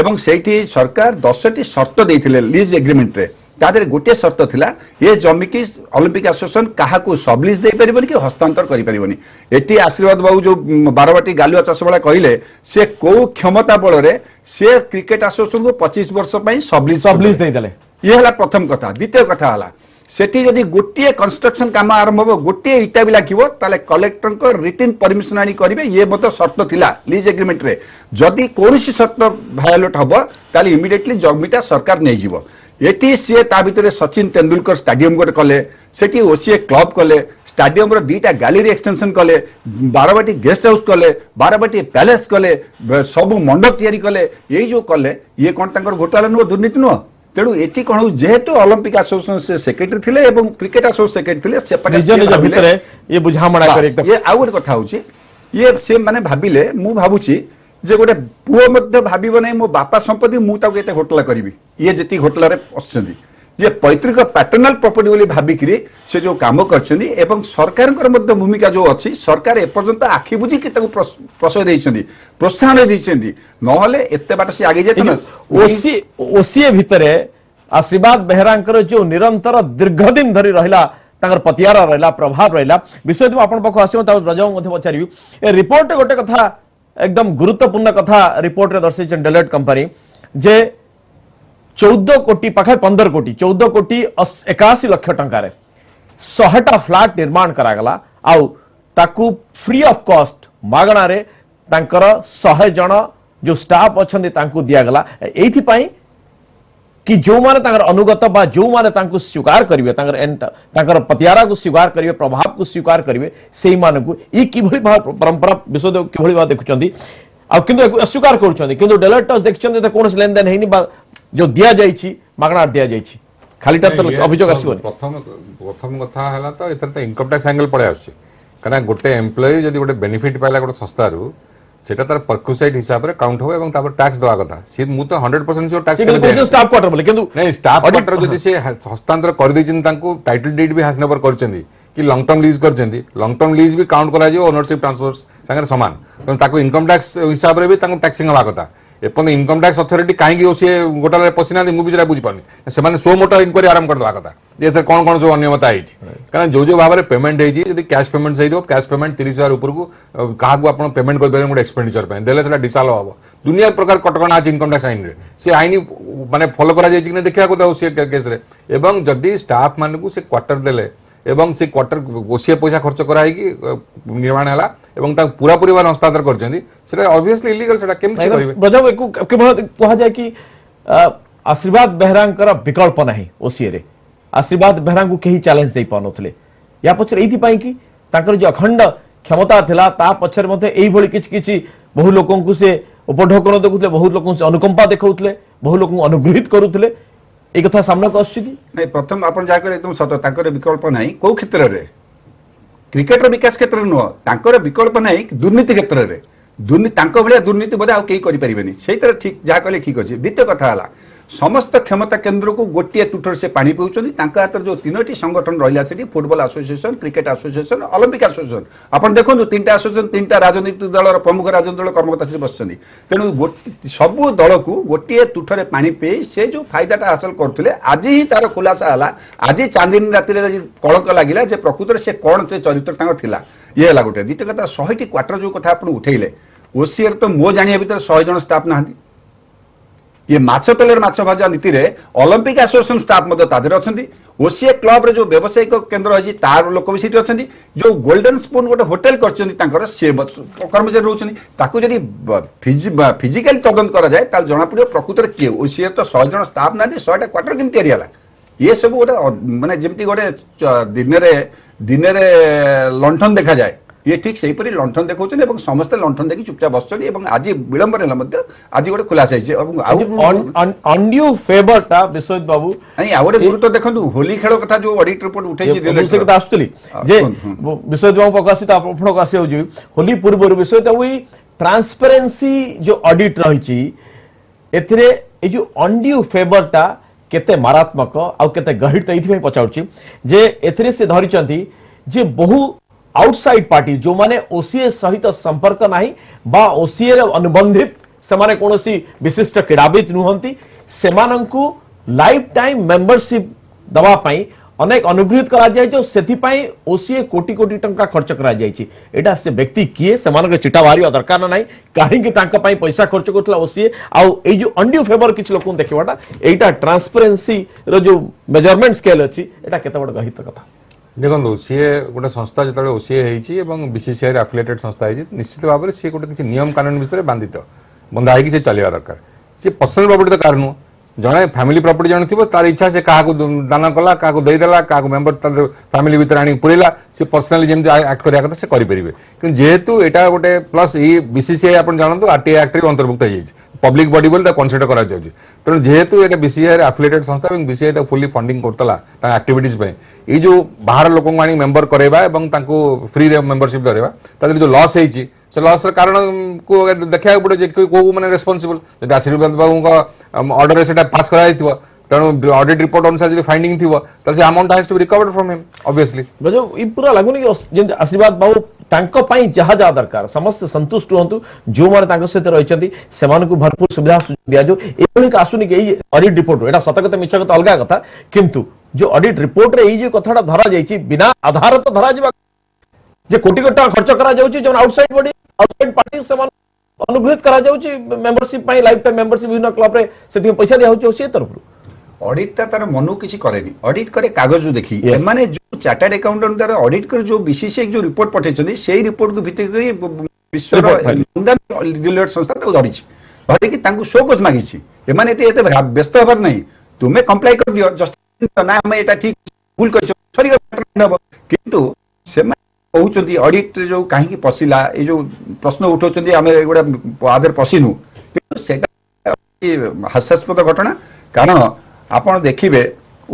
এবং সেইটি সরকার দশটি সর্ত দিয়েছিলেন লিজ এগ্রিমেন্টরে ତା ଦେହରେ ଗୋଟିଏ ସର୍ତ୍ତ ଥିଲା ଏ ଜମିକି ଅଲିମ୍ପିକ୍ ଆସୋସିଏସନ୍ କାହାକୁ ସବ୍ଲିଜ୍ ଦେଇପାରିବନି କି ହସ୍ତାନ୍ତର କରିପାରିବନି ଏଠି ଆଶୀର୍ବାଦ ବାବୁ ଯେଉଁ ବାରବାଟୀ ଗାଲୁଆ ଚାଷବାଳା କହିଲେ ସେ କୋଉ କ୍ଷମତା ବଳରେ ସେ କ୍ରିକେଟ୍ ଆସୋସିଏସନ୍କୁ ପଚିଶ ବର୍ଷ ପାଇଁ ସବ୍ଲିଜ୍ ସବ୍ଲିଜ୍ ଦେଇଦେଲେ ଇଏ ହେଲା ପ୍ରଥମ କଥା ଦ୍ୱିତୀୟ କଥା ହେଲା ସେଠି ଯଦି ଗୋଟିଏ କନଷ୍ଟ୍ରକ୍ସନ୍ କାମ ଆରମ୍ଭ ହେବ ଗୋଟିଏ ଇଟା ବି ଲାଗିବ ତାହେଲେ କଲେକ୍ଟରଙ୍କ ରିଟିନ୍ ପରମିସନ୍ ଆଣି କରିବେ ଇଏ ମଧ୍ୟ ସର୍ତ୍ତ ଥିଲା ଲିଜ୍ ଏଗ୍ରିମେଣ୍ଟରେ ଯଦି କୌଣସି ସର୍ତ୍ତ ଭାୟୋଲେଟ୍ ହେବ ତାହେଲେ ଇମିଡ଼ିଏଟଲି ଜମିଟା ସରକାର ନେଇଯିବ ଏଠି ସିଏ ତା ଭିତରେ ସଚିନ ତେନ୍ଦୁଲକର ଷ୍ଟାଡିୟମ୍ ଗୋଟେ କଲେ ସେଠି ଓସିଏ କ୍ଲବ୍ କଲେ ଷ୍ଟାଡିୟମ୍ର ଦୁଇଟା ଗ୍ୟାଲେରୀ ଏକ୍ସଟେନ୍ସନ୍ କଲେ ବାରବାଟୀ ଗେଷ୍ଟ ହାଉସ୍ କଲେ ବାରବାଟୀ ପ୍ୟାଲେସ୍ କଲେ ସବୁ ମଣ୍ଡପ ତିଆରି କଲେ ଏଇ ଯେଉଁ କଲେ ଇଏ କ'ଣ ତାଙ୍କର ଘୋଟାଲା ନୁହଁ ଦୁର୍ନୀତି ନୁହଁ ତେଣୁ ଏଠି କ'ଣ ହେଉଛି ଯେହେତୁ ଅଲମ୍ପିକ୍ ଆସୋସିଏସନ ସେ ସେକ୍ରେଟାରୀ ଥିଲେ ଏବଂ କ୍ରିକେଟ୍ ଆସୋସିଏସନ ସେକ୍ରେଟାରୀ ଥିଲେ ସେପାଟେ ଇଏ ବୁଝାମଣା ଇଏ ଆଉ ଗୋଟେ କଥା ହେଉଛି ଇଏ ସେମାନେ ଭାବିଲେ ମୁଁ ଭାବୁଛି ଯେ ଗୋଟେ ପୁଅ ମଧ୍ୟ ଭାବିବ ନାହିଁ ମୋ ବାପା ସମ୍ପତ୍ତି ମୁଁ ତାକୁ ଏତେ ଘୋଟଲା କରିବି ଇଏ ଯେତିକି ଘୋଟଲାରେ ବସିଛନ୍ତି যে পৈতৃক প্যাটর্নাল প্রপর্টি বলে ভাবিকি সে যে কাম করছেন এবং সরকারের মধ্যে ভূমিকা যে অছি সরকার এপর্যন্ত আখি বুঝিকি তাকে প্রশয় দিয়েছেন প্রোৎসাহন দিয়েছেন নহলে এতে বাট সে আগে যেত না ওসি ওসিএ ভিতরে আশীর্বাদ বেহরাঙ্কর যে নিরন্তর দীর্ঘদিন ধরে রহিলা ତାଙ୍କର ପତିଆର ରହିଲା ପ୍ରଭାବ ରହିଲା ବିଷୟ ମୁଁ ଆପଣଙ୍କ ପାଖକୁ ଆସିବ ତାକୁ ରଜଙ୍କୁ ମଧ୍ୟ ପଚାରିବି ଏ ରିପୋର୍ଟରେ ଗୋଟେ କଥା ଏକଦମ ଗୁରୁତ୍ୱପୂର୍ଣ୍ଣ କଥା ରିପୋର୍ଟରେ ଦର୍ଶାଇଛନ୍ତି ଡେଲେଟ୍ କମ୍ପାନୀ ଯେ चौदह कोटी पाखे पंदर कोटी चौदह कोटी एकाशी लक्ष টাকার শহেটা फ्लाट निर्माण করাগলা आउ তাকু फ्री ऑफ कॉस्ट मागणारे तांकर शहे जन जो स्टाफ অনেক তাঁকু দিয়াগলা এইপাই कि जो माने तांकर अनुगत बा जो माने तांकु स्वीकार करिवे तांकर तांकर पतियारा को स्वीकार करिवे प्रभाव को स्वीकार करिवे सेई माने को ई किभଳି परंपरा विश्वदेव किभଳି तो बा देखुचंदी आ किंतु अस्वीकार करूचंदी किंतु डेलटस देखचंदी त कोनस लेनदेन हेनी बा ଯେଉଁ ଦିଆଯାଇଛି ମାଗଣା ଦିଆଯାଇଛି ଖାଲିଟା ତ ଅଭିଯୋଗ ଆସିବନି ପ୍ରଥମ ପ୍ରଥମ କଥା ହେଲା ତ ଏଥିରେ ତ ଇନକମ୍ ଟ୍ୟାକ୍ସ ଆଙ୍ଗେଲ ପଳେଇ ଆସୁଛି କାରଣ ଗୋଟେ ଏମ୍ପ୍ଲୟି ଯଦି ଗୋଟେ ବେନିଫିଟ୍ ପାଇଲା ଗୋଟେ ସଂସ୍ଥାରୁ সেটা তার পরকুসাইট হিসাবে কাউন্ট হবে এবং তারপর ট্যাক্স দেওয়া কথা সে মু তো 100% সিও ট্যাক্স কিন্তু স্টাফ কোয়ার্টার বলে কিন্তু নাই স্টাফ কোয়ার্টার যদি সে হস্তান্তর করে দিয়েছেন তাঙ্কু টাইটল ডিড বি হ্যান্ডওভার করছেন কি লং টার্ম লিজ করছেন লং টার্ম লিজ বি কাউন্ট করা যায় ওনরশিপ ট্রান্সফার সাঙ্গে সমান তেমন তাকে ইনকম ট্যাক্স হিসাবে বি তাঙ্কু ট্যাক্সিং হওয়া কথা एपर्यंत इनकम टैक्स अथॉरिटी कहीं सी घोटाला पशिना मुझे बुझीपारे से सो मोटा इनक्वारी आरंभ करदे कथा ये कौन कौन सब अनियमता है कारण जो जो भाव में पेमेंट होती कैश पेमेंट हो कैश पेमेंट तीस हजार उपरू क्या आप पेमेंट कर गोटे एक्सपेडिचर देने डिसाल हम दुनिया प्रकार कटकणा अच्छी इनकम टैक्स आईन में से आईन मानते फलो कर देखा सी केस्रे जदि स्टाफ मानक से क्वार्टर दे एवं से क्वार्टर गोसीए पैसा खर्च कराई निर्माण है पूरा पूरी भाव हस्तांतर करसली इलिगल क्या कि आशीर्वाद बेहरा विकल्प ना ओसीए आशीर्वाद बेहरा कोई चैलेंज दे पा ना या पचर यही कि अखंड क्षमता था पचर मतलब किसी बहु लोक से उपढ़ोकन देखुले बहुत लोग अनुकंपा देखा बहु लोग अनुग्रहित करूं এই কথা ସାମ୍ନାକୁ ଆସୁଛି କି ନାଇଁ ପ୍ରଥମ ଆପଣ ଯାହା କହିଲେ ଏକଦମ ସତ ତାଙ୍କର ବିକଳ୍ପ ନାହିଁ କୋଉ କ୍ଷେତ୍ରରେ କ୍ରିକେଟର ବିକାଶ କ୍ଷେତ୍ରରେ ନୁହଁ ତାଙ୍କର ବିକଳ୍ପ ନାହିଁ ଦୁର୍ନୀତି କ୍ଷେତ୍ରରେ ଦୁର୍ନୀତି ତାଙ୍କ ଭଳିଆ ଦୁର୍ନୀତି ବୋଧେ ଆଉ କେହି କରିପାରିବେନି ସେଇଥିରେ ଠିକ୍ ଯାହା କହିଲେ ଠିକ୍ ଅଛି ଦ୍ୱିତୀୟ କଥା ହେଲା ସମସ୍ତ କ୍ଷମତା କେନ୍ଦ୍ରକୁ ଗୋଟିଏ ତୁଠରେ ସେ ପାଣି ପିଉଛନ୍ତି ତାଙ୍କ ହାତରେ ଯେଉଁ ତିନୋଟି ସଂଗଠନ ରହିଲା ସେଠି football association cricket association Olympic association ଆପଣ ଦେଖନ୍ତୁ ତିନିଟା ଆସୋସିଏସନ ତିନିଟା ରାଜନୈତିକ ଦଳର ପ୍ରମୁଖ ରାଜନୈତିକ ଦଳ କର୍ମକର୍ତ୍ତା ସେଠି ବସିଛନ୍ତି ତେଣୁ ସବୁ ଦଳକୁ ଗୋଟିଏ ତୁଠରେ ପାଣି ପିଇ ସେ ଯେଉଁ ଫାଇଦାଟା ହାସଲ କରୁଥିଲେ ଆଜି ହିଁ ତାର ଖୁଲାସା ହେଲା ଆଜି ଚାନ୍ଦିନୀ ରାତିରେ କଳଙ୍କ ଲାଗିଲା ଯେ ପ୍ରକୃତରେ ସେ କ'ଣ ସେ ଚରିତ୍ର ତାଙ୍କର ଥିଲା ଇଏ ହେଲା ଗୋଟେ ଦ୍ୱିତୀୟ କଥା ଶହେଟି କ୍ୱାର୍ଟର ଯେଉଁ କଥା ଆପଣ ଉଠେଇଲେ ଓସିଏର ତ ମୋ ଜାଣିବା ଭିତରେ ଶହେ ଜଣ ଷ୍ଟାଫ୍ ନାହାନ୍ତି ଇଏ ମାଛ ତେଲରେ ମାଛ ଭଜା ନୀତିରେ ଅଲମ୍ପିକ୍ ଆସୋସିଏସନ୍ ଷ୍ଟାଫ୍ ମଧ୍ୟ ତା ଦେହରେ ଅଛନ୍ତି ଓସିଏ କ୍ଲବ୍ରେ ଯେଉଁ ବ୍ୟବସାୟିକ କେନ୍ଦ୍ର ରହିଛି ତାର ଲୋକ ବି ସେଠି ଅଛନ୍ତି ଯେଉଁ ଗୋଲ୍ଡେନ୍ ସ୍ପୁନ୍ ଗୋଟେ ହୋଟେଲ୍ କରିଛନ୍ତି ତାଙ୍କର ସିଏ କର୍ମଚାରୀ ରହୁଛନ୍ତି ତାକୁ ଯଦି ଫିଜିକାଲି ତଦନ୍ତ କରାଯାଏ ତାହେଲେ ଜଣାପଡ଼ିବ ପ୍ରକୃତରେ କିଏ ଓସିଏ ତ ଶହେ ଜଣ ଷ୍ଟାଫ୍ ନାହାନ୍ତି ଶହେଟା କ୍ୱାର୍ଟର୍ କେମିତି ତିଆରି ହେଲା ଇଏ ସବୁ ଗୋଟେ ମାନେ ଯେମିତି ଗୋଟେ ଦିନରେ ଦିନରେ ଲଣ୍ଠନ ଦେଖାଯାଏ ଇଏ ଠିକ୍ ସେହିପରି ଲଣ୍ଠନ ଦେଖାଉଛନ୍ତି ଏବଂ ସମସ୍ତେ ଲଣ୍ଠନ ଦେଖି ଚୁପଚାପ ବସୁଛନ୍ତି ଏବଂ ଆଜି ବିଳମ୍ବରେ ହେଲା ମଧ୍ୟ ଆଜି ଗୋଟେ ଖୁଲାସ ହେଇଛି ଏବଂ ଆଉ ଅନ୍ୟୁ ଫେଭରଟା ବିଶ୍ୱଜିତ ବାବୁ ନାଇଁ ଆଉ ଗୋଟେ ଗୁରୁତ୍ୱ ଦେଖନ୍ତୁ ହୋଲି ଖେଳ କଥା ଯୋଉ ଅଡିଟ୍ ରିପୋର୍ଟ ଉଠେଇଛି ସେ କଥା ଆସୁଥିଲି ଯେ ବିଶ୍ୱଜିତ ବାବୁ ପ୍ରକାଶିତ ଆପଣଙ୍କୁ ଆସିବାକୁ ଯିବି ହୋଲି ପୂର୍ବରୁ ବିଶ୍ୱଜିତ ବାବୁ ଏଇ ଟ୍ରାନ୍ସପାରେନ୍ସି ଯୋଉ ଅଡିଟ୍ ରହିଛି ଏଥିରେ ଏଇ ଯୋଉ ଅନ୍ଡ୍ୟୁ ଫେଭରଟା କେତେ ମାରାତ୍ମକ ଆଉ କେତେ ଗହିତ ଏଇଥିପାଇଁ ପଚାରୁଛି ଯେ ଏଥିରେ ସେ ଧରିଛନ୍ତି ଯେ ବହୁ आउटसाइड पार्टी जो माने ओसीए सहित संपर्क ना बा ओसीए अनुबंधित से कोनोसी विशिष्ट क्रीडाविद नुहति से लाइफ टाइम मेंबरशिप दवापाई अनेक अनुगृहित करा ओसीए कोटि कोटी टंका खर्च करा से व्यक्ति किए से चिटा बाहर दरकार ना कहीं पैसा खर्च करतला ओसीए आ ए जो अनड्यू फेवर किछ लोक देखा यहाँ ट्रांसपेरेन्सी रो जो मेजरमेंट स्केल अच्छी यहाँ केते गहित कथा দেখুন সিএ গোটে সংস্থা যেতবে ওসিএ হয়েছি এবং বিসিসিআই আফিলেটেড সংস্থা হয়েছে নিশ্চিত ভাবে সি গোটে কিছু নিয়ম কানুন ভিতরে বান্ধিত বন্ধা হয়েকি সে চলিবা দরকার সি পর্সনাল প্রপর্টি তো কার নুহ জনে ফ্যামিলি প্রপর্টি জন থিব তার ইচ্ছা সে কাহাকু দান কলা কাহাকু দেইদেলা কাহাকু মেম্বর তার ফ্যামিলি ভিতরে আনি পুরেলা সে পর্সনালি যেমন আক্ট করা কথা সে করে পারিবে কিন্তু যেহেতু এটা গোটে প্লাস ই বিসিসিআই আপনার জানতো আরটিআই আক্টরে অন্তর্ভুক্ত হয়ে যাইছে ପବ୍ଲିକ ବଡି ବୋଲି ତାକୁ କନସିଡର କରାଯାଉଛି ତେଣୁ ଯେହେତୁ ଏଇଟା ବିସିଆଇରେ ଆଫିଲିଏଟେଡ୍ ସଂସ୍ଥା ଏବଂ ବିସିଆଇ ତାକୁ ଫୁଲି ଫଣ୍ଡିଂ କରୁଥିଲା ତାଙ୍କ ଆକ୍ଟିଭିଟିଜ୍ ପାଇଁ ଏଇ ଯେଉଁ ବାହାର ଲୋକଙ୍କୁ ଆଣି ମେମ୍ବର କରାଇବା ଏବଂ ତାଙ୍କୁ ଫ୍ରିରେ ମେମ୍ବରସିପ୍ ଧରାଇବା ତା ଦେହରେ ଯେଉଁ ଲସ୍ ହେଇଛି ସେ ଲସ୍ର କାରଣକୁ ଦେଖିବାକୁ ପଡ଼ିବ ଯେ କେଉଁ ମାନେ ରେସ୍ପନ୍ସିବଲ ଯଦି ଆଶୀର୍ବାଦ ବାବୁଙ୍କ ଅର୍ଡରରେ ସେଇଟା ପାସ୍ କରାଯାଇଥିବ तेणु अडिट रिपोर्ट अनुसार जो fined the amount has to recovered from him obviously पूरा लगुन कि आशीर्वाद बाबू जहा जा दरकार समस्त संतुष्ट हूँ जो मैंने सहित रही भरपूर सुविधा सुझाव दिया जाऊँ आसुनि ये अडिट रिपोर्ट रहा सतकत मिछ अलग कथ कि तो जो अडिट रिपोर्ट रही जो कथा धरा जाइए बिना आधार तो धरा जा कोटि कोटि टा खर्च कर आउटसाइड बड़ी आउटसाइड पार्टी अनुभूत करा मेंबरशिप लाइफ टाइम मेंबरशिप विभिन्न क्लब रे से पैसा दिया दिखाई सी तरफ অডিটটা তার মনও কিছু করেনি অডিট করে কাগজও দেখি মানে চার্টার্ড আকাউন্টান্ট দ্বারা অডিট করে যে বিশেষজ্ঞ যে রিপোর্ট পঠাইছেন সেই রিপোর্টକୁ ভিত্তি କରି ବିଶ୍ୱର ରେଗୁଲେଟର ସଂସ୍ଥା ତାକୁ ଧରିଛି ଧରିକି ତାଙ୍କୁ ସୋକୋଜ ମାଗିଛି ଏମାନେ ଏତେ ଏତେ ବ୍ୟସ୍ତ ହେବାର ନାହିଁ ତୁମେ କମ୍ପ୍ଲାଇ କରିଦିଅ ଜଷ୍ଟ ନା ଆମେ ଏଇଟା ଠିକ ଭୁଲ କରିଛ ସରିଗଲା ହବ କିନ୍ତୁ ସେମାନେ କହୁଛନ୍ତି ଅଡିଟରେ ଯୋଉ କାହିଁକି ପଶିଲା ଏ ଯୋଉ ପ୍ରଶ୍ନ ଉଠାଉଛନ୍ତି ଆମେ ଏଗୁଡ଼ା ଆଧାରେ ପଶିନୁ କିନ୍ତୁ ସେଇଟା ହାସ୍ୟାସ୍ପଦ ଘଟଣା କାରଣ ଆପଣ ଦେଖିବେ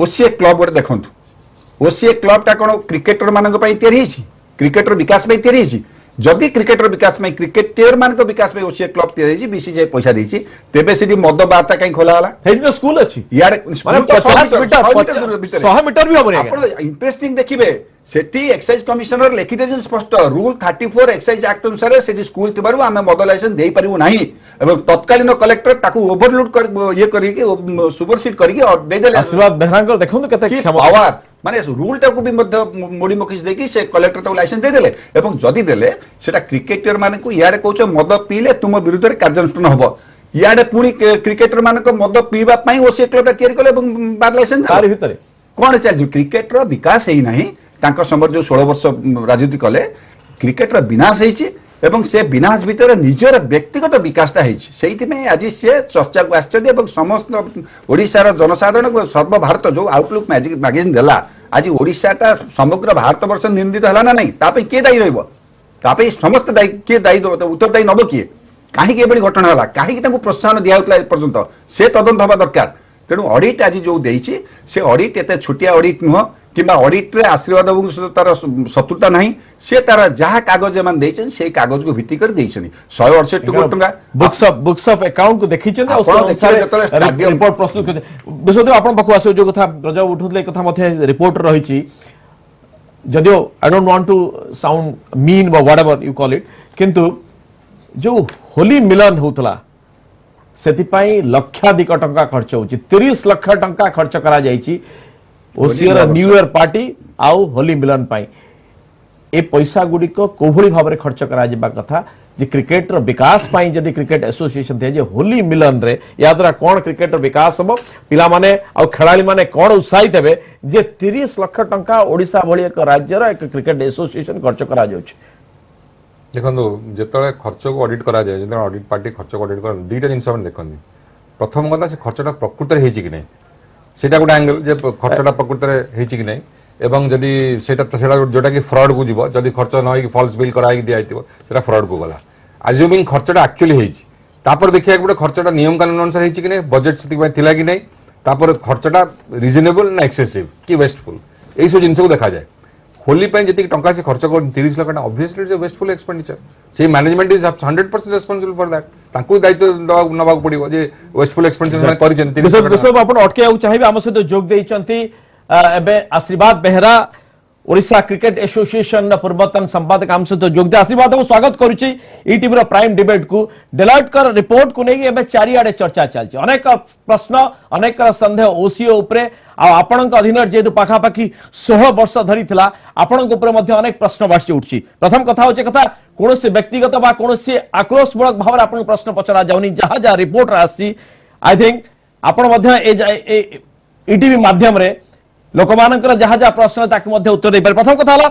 ଓସିଏ କ୍ଲବ୍ ଗୋଟେ ଦେଖନ୍ତୁ ଓସିଏ କ୍ଲବ୍ଟା କ'ଣ କ୍ରିକେଟର ମାନଙ୍କ ପାଇଁ ତିଆରି ହେଇଛି କ୍ରିକେଟର ବିକାଶ ପାଇଁ ତିଆରି ହେଇଛି ଯଦି କ୍ରିକେଟର ବିକାଶ ପାଇଁ କ୍ରିକେଟିୟରମାନଙ୍କ ବିକାଶ ପାଇଁ ଓସିଏ କ୍ଲବ ଦିଆଯାଇଛି ବିସିସିଆଇ ପଇସା ଦେଇଛି ତେବେ ସେଠି ମଦ ବାରଟା କାହିଁ ଖୋଲା ହେଲା ସେଠି ସ୍କୁଲ ଅଛି ଇଆଡ଼େ ଶହେ ମିଟର ବି ହବନି ଆପଣ ଇଣ୍ଟରେଷ୍ଟିଂ ଦେଖିବେ সেটি এক্সাইজ কমিশনার লিখি দিয়েছেন স্পষ্ট rule thirty four excise act অনুসারে সেটি স্কুল থাকার আমি মদ লাইসেন্স দিয়ে পারু না এবং তৎকালীন কলেক্টর তাকে ওভরলোড ইয়ে করি সুপরসিড করি দেদেলে আশীর্বাদ বেহরাঙ্কর দেখুন কেতে পাওয়ার মানে রুলটাকে ବି ମଧ୍ୟ ମୋଡ଼ି ମୁଖିସ୍ ଦେଇକି ସେ କଲେକ୍ଟର ତାକୁ ଲାଇସେନ୍ସ ଦେଇଦେଲେ ଏବଂ ଯଦି ଦେଲେ ସେଟା କ୍ରିକେଟର ମାନଙ୍କୁ ଇଆଡ଼େ କହୁଛ ମଦ ପିଇଲେ ତୁମ ବିରୁଦ୍ଧରେ କାର୍ଯ୍ୟାନୁଷ୍ଠାନ ହବ ଇଆଡ଼େ ପୁଣି କ୍ରିକେଟର ମାନଙ୍କ ମଦ ପିଇବା ପାଇଁ ଓସିଏ କ୍ଲବଟା ତିଆରି କଲେ ଏବଂ ବାର ଲାଇସେନ୍ସ ତାରି ଭିତରେ କ'ଣ ଚାଲିଛି କ୍ରିକେଟର ବିକାଶ ହେଇନାହିଁ ତାଙ୍କ ସମୟରେ ଯେଉଁ ଷୋହଳ ବର୍ଷ ରାଜୁତି କଲେ କ୍ରିକେଟର ବିନାଶ ହେଇଛି এবং সে বিনাশ ভিতরে নিজের ব্যক্তিগত বিকাশটা হয়েছে সেইপাই আজ সি চর্চাকে আসছেন এবং সমস্ত ওড়শার জনসাধারণ সর্বভারত যে আউটলুক ম্যাজিক ম্যাগাজিন দেলা আজ ওড়িশাটা সমগ্র ভারতবর্ষ নিন্দিত হল না নাই তা কে দায়ী রহব তা সমস্ত দায়ী কে দায়ী উত্তরদায়ী নব কিয়ে কাহিকি এভাবে ঘটনা হল কাহিকি তাকে প্রোৎসাহন দিয়া হচ্ছিল এ পর্যন্ত সে তদন্ত হওয়া দরকার তেমন অডিট আজ যে দিয়েছি সে অডিট এত ছুটিয়া অডিট নুহ किंवा आशीर्वाद सहित तार शत्रुता ना से तार जहाँ कागज मान से कागज को भित्तिक शहे टाइम रिपोर्ट रही जदि I dot want to sound mean whatever you call it किंतु जो होली मिलन होता से लक्षाधिक टाँचा खर्च होती तीस लक्ष टा खर्च कर ओसीओर न्यू इयर पार्टी आउ होली मिलन पाई ए पैसा गुड़िक कोभली भाव खर्च करा कथा जे क्रिकेट रो विकास पाई जदि क्रिकेट एसोसिएशन थे जे होली मिलन रे या द्वारा कोन क्रिकेट रो विकास हो पिला माने आ खेलाड़ी माने कोन उत्साहित हेबे जे 30 लाख टंका ओडिसा भली एक राज्य रो एक क्रिकेट एसोसिएशन खर्च करा जाउ छ जेतले खर्च को ऑडिट करा जाय जेतले ऑडिट पार्टी खर्च को ऑडिट कर दुटा जिनस हम देखंदी प्रथम कथा से खर्चटा प्रकृत रे हेजी कि नै ସେଇଟା ଗୋଟେ ଆଙ୍ଗେଲ ଯେ ଖର୍ଚ୍ଚଟା ପ୍ରକୃତରେ ହେଇଛି କି ନାହିଁ ଏବଂ ଯଦି ସେଇଟା ସେଇଟା ଯେଉଁଟାକି ଫ୍ରଡ଼କୁ ଯିବ ଯଦି ଖର୍ଚ୍ଚ ନ ହେଇକି ଫଲ୍ସ ବିଲ୍ କରାହେଇକି ଦିଆହେଇଥିବ ସେଇଟା ଫ୍ରଡ଼କୁ ଗଲା ଆଜ୍ୟୁମିଂ ଖର୍ଚ୍ଚଟା ଆକ୍ଚୁଆଲି ହେଇଛି ତାପରେ ଦେଖିବାକୁ ଗୋଟେ ଖର୍ଚ୍ଚଟା ନିୟମ କାନୁନ ଅନୁସାରେ ହେଇଛି କି ନାହିଁ ବଜେଟ୍ ସେଥିପାଇଁ ଥିଲା କି ନାହିଁ ତାପରେ ଖର୍ଚ୍ଚଟା ରିଜନେବଲ୍ ନା ଏକ୍ସେସିଭ୍ କି ୱେଷ୍ଟଫୁଲ୍ ଏଇସବୁ ଜିନିଷକୁ ଦେଖାଯାଏ হোলি পাই যেত টঙ্কা সে খরচ করুন তিরিশ লক্ষ টাকা অবভিয়াসলি ইটস ওয়েস্টফুল এক্সপেন্ডিচর সেই management is hundred percent responsible for that তাঁকু দায়িত্ব দেওয়া নেওয়া পড়ব যে ওয়েস্টফুল এক্সপেন্ডিচর মানে করেছেন তিরিশ আপনার অটকাইব চাহিবে আমার সহ যোগ দিয়েছেন এবে আশীর্বাদ বেহরা ওড়িশা କ୍ରିକେଟ ଆସୋସିଏସନର ପୂର୍ବତନ ସମ୍ପାଦକ ଆମ ସହିତ ଯୋଗଦେଇ ଆଶୀର୍ବାଦକୁ ସ୍ୱାଗତ କରୁଛି ଇ ଟିଭିର ପ୍ରାଇମ୍ ଡିବେଟ୍କୁ ଡେଲାଇଟ୍ଙ୍କର ରିପୋର୍ଟକୁ ନେଇକି ଏବେ ଚାରିଆଡ଼େ ଚର୍ଚ୍ଚା ଚାଲିଛି ଅନେକ ପ୍ରଶ୍ନ ଅନେକ ସନ୍ଦେହ ଓସିଓ ଉପରେ ଆଉ ଆପଣଙ୍କ ଅଧୀନରେ ଯେହେତୁ ପାଖାପାଖି ଷୋହଳ ବର୍ଷ ଧରିଥିଲା ଆପଣଙ୍କ ଉପରେ ମଧ୍ୟ ଅନେକ ପ୍ରଶ୍ନବାଚୀ ଉଠୁଛି ପ୍ରଥମ କଥା ହେଉଛି କଥା କୌଣସି ବ୍ୟକ୍ତିଗତ ବା କୌଣସି ଆକ୍ରୋଶମୂଳକ ଭାବରେ ଆପଣଙ୍କୁ ପ୍ରଶ୍ନ ପଚରାଯାଉନି ଯାହା ଯାହା ରିପୋର୍ଟରେ ଆସିଛି ଆଇ ଥିଙ୍କ ଆପଣ ମଧ୍ୟ ଏ ଇଟିଭି ମାଧ୍ୟମରେ लोक मान ଯାହା प्रश्न उत्तर दे ଉତ୍ତର प्रथम कथा କଥା ହେଲା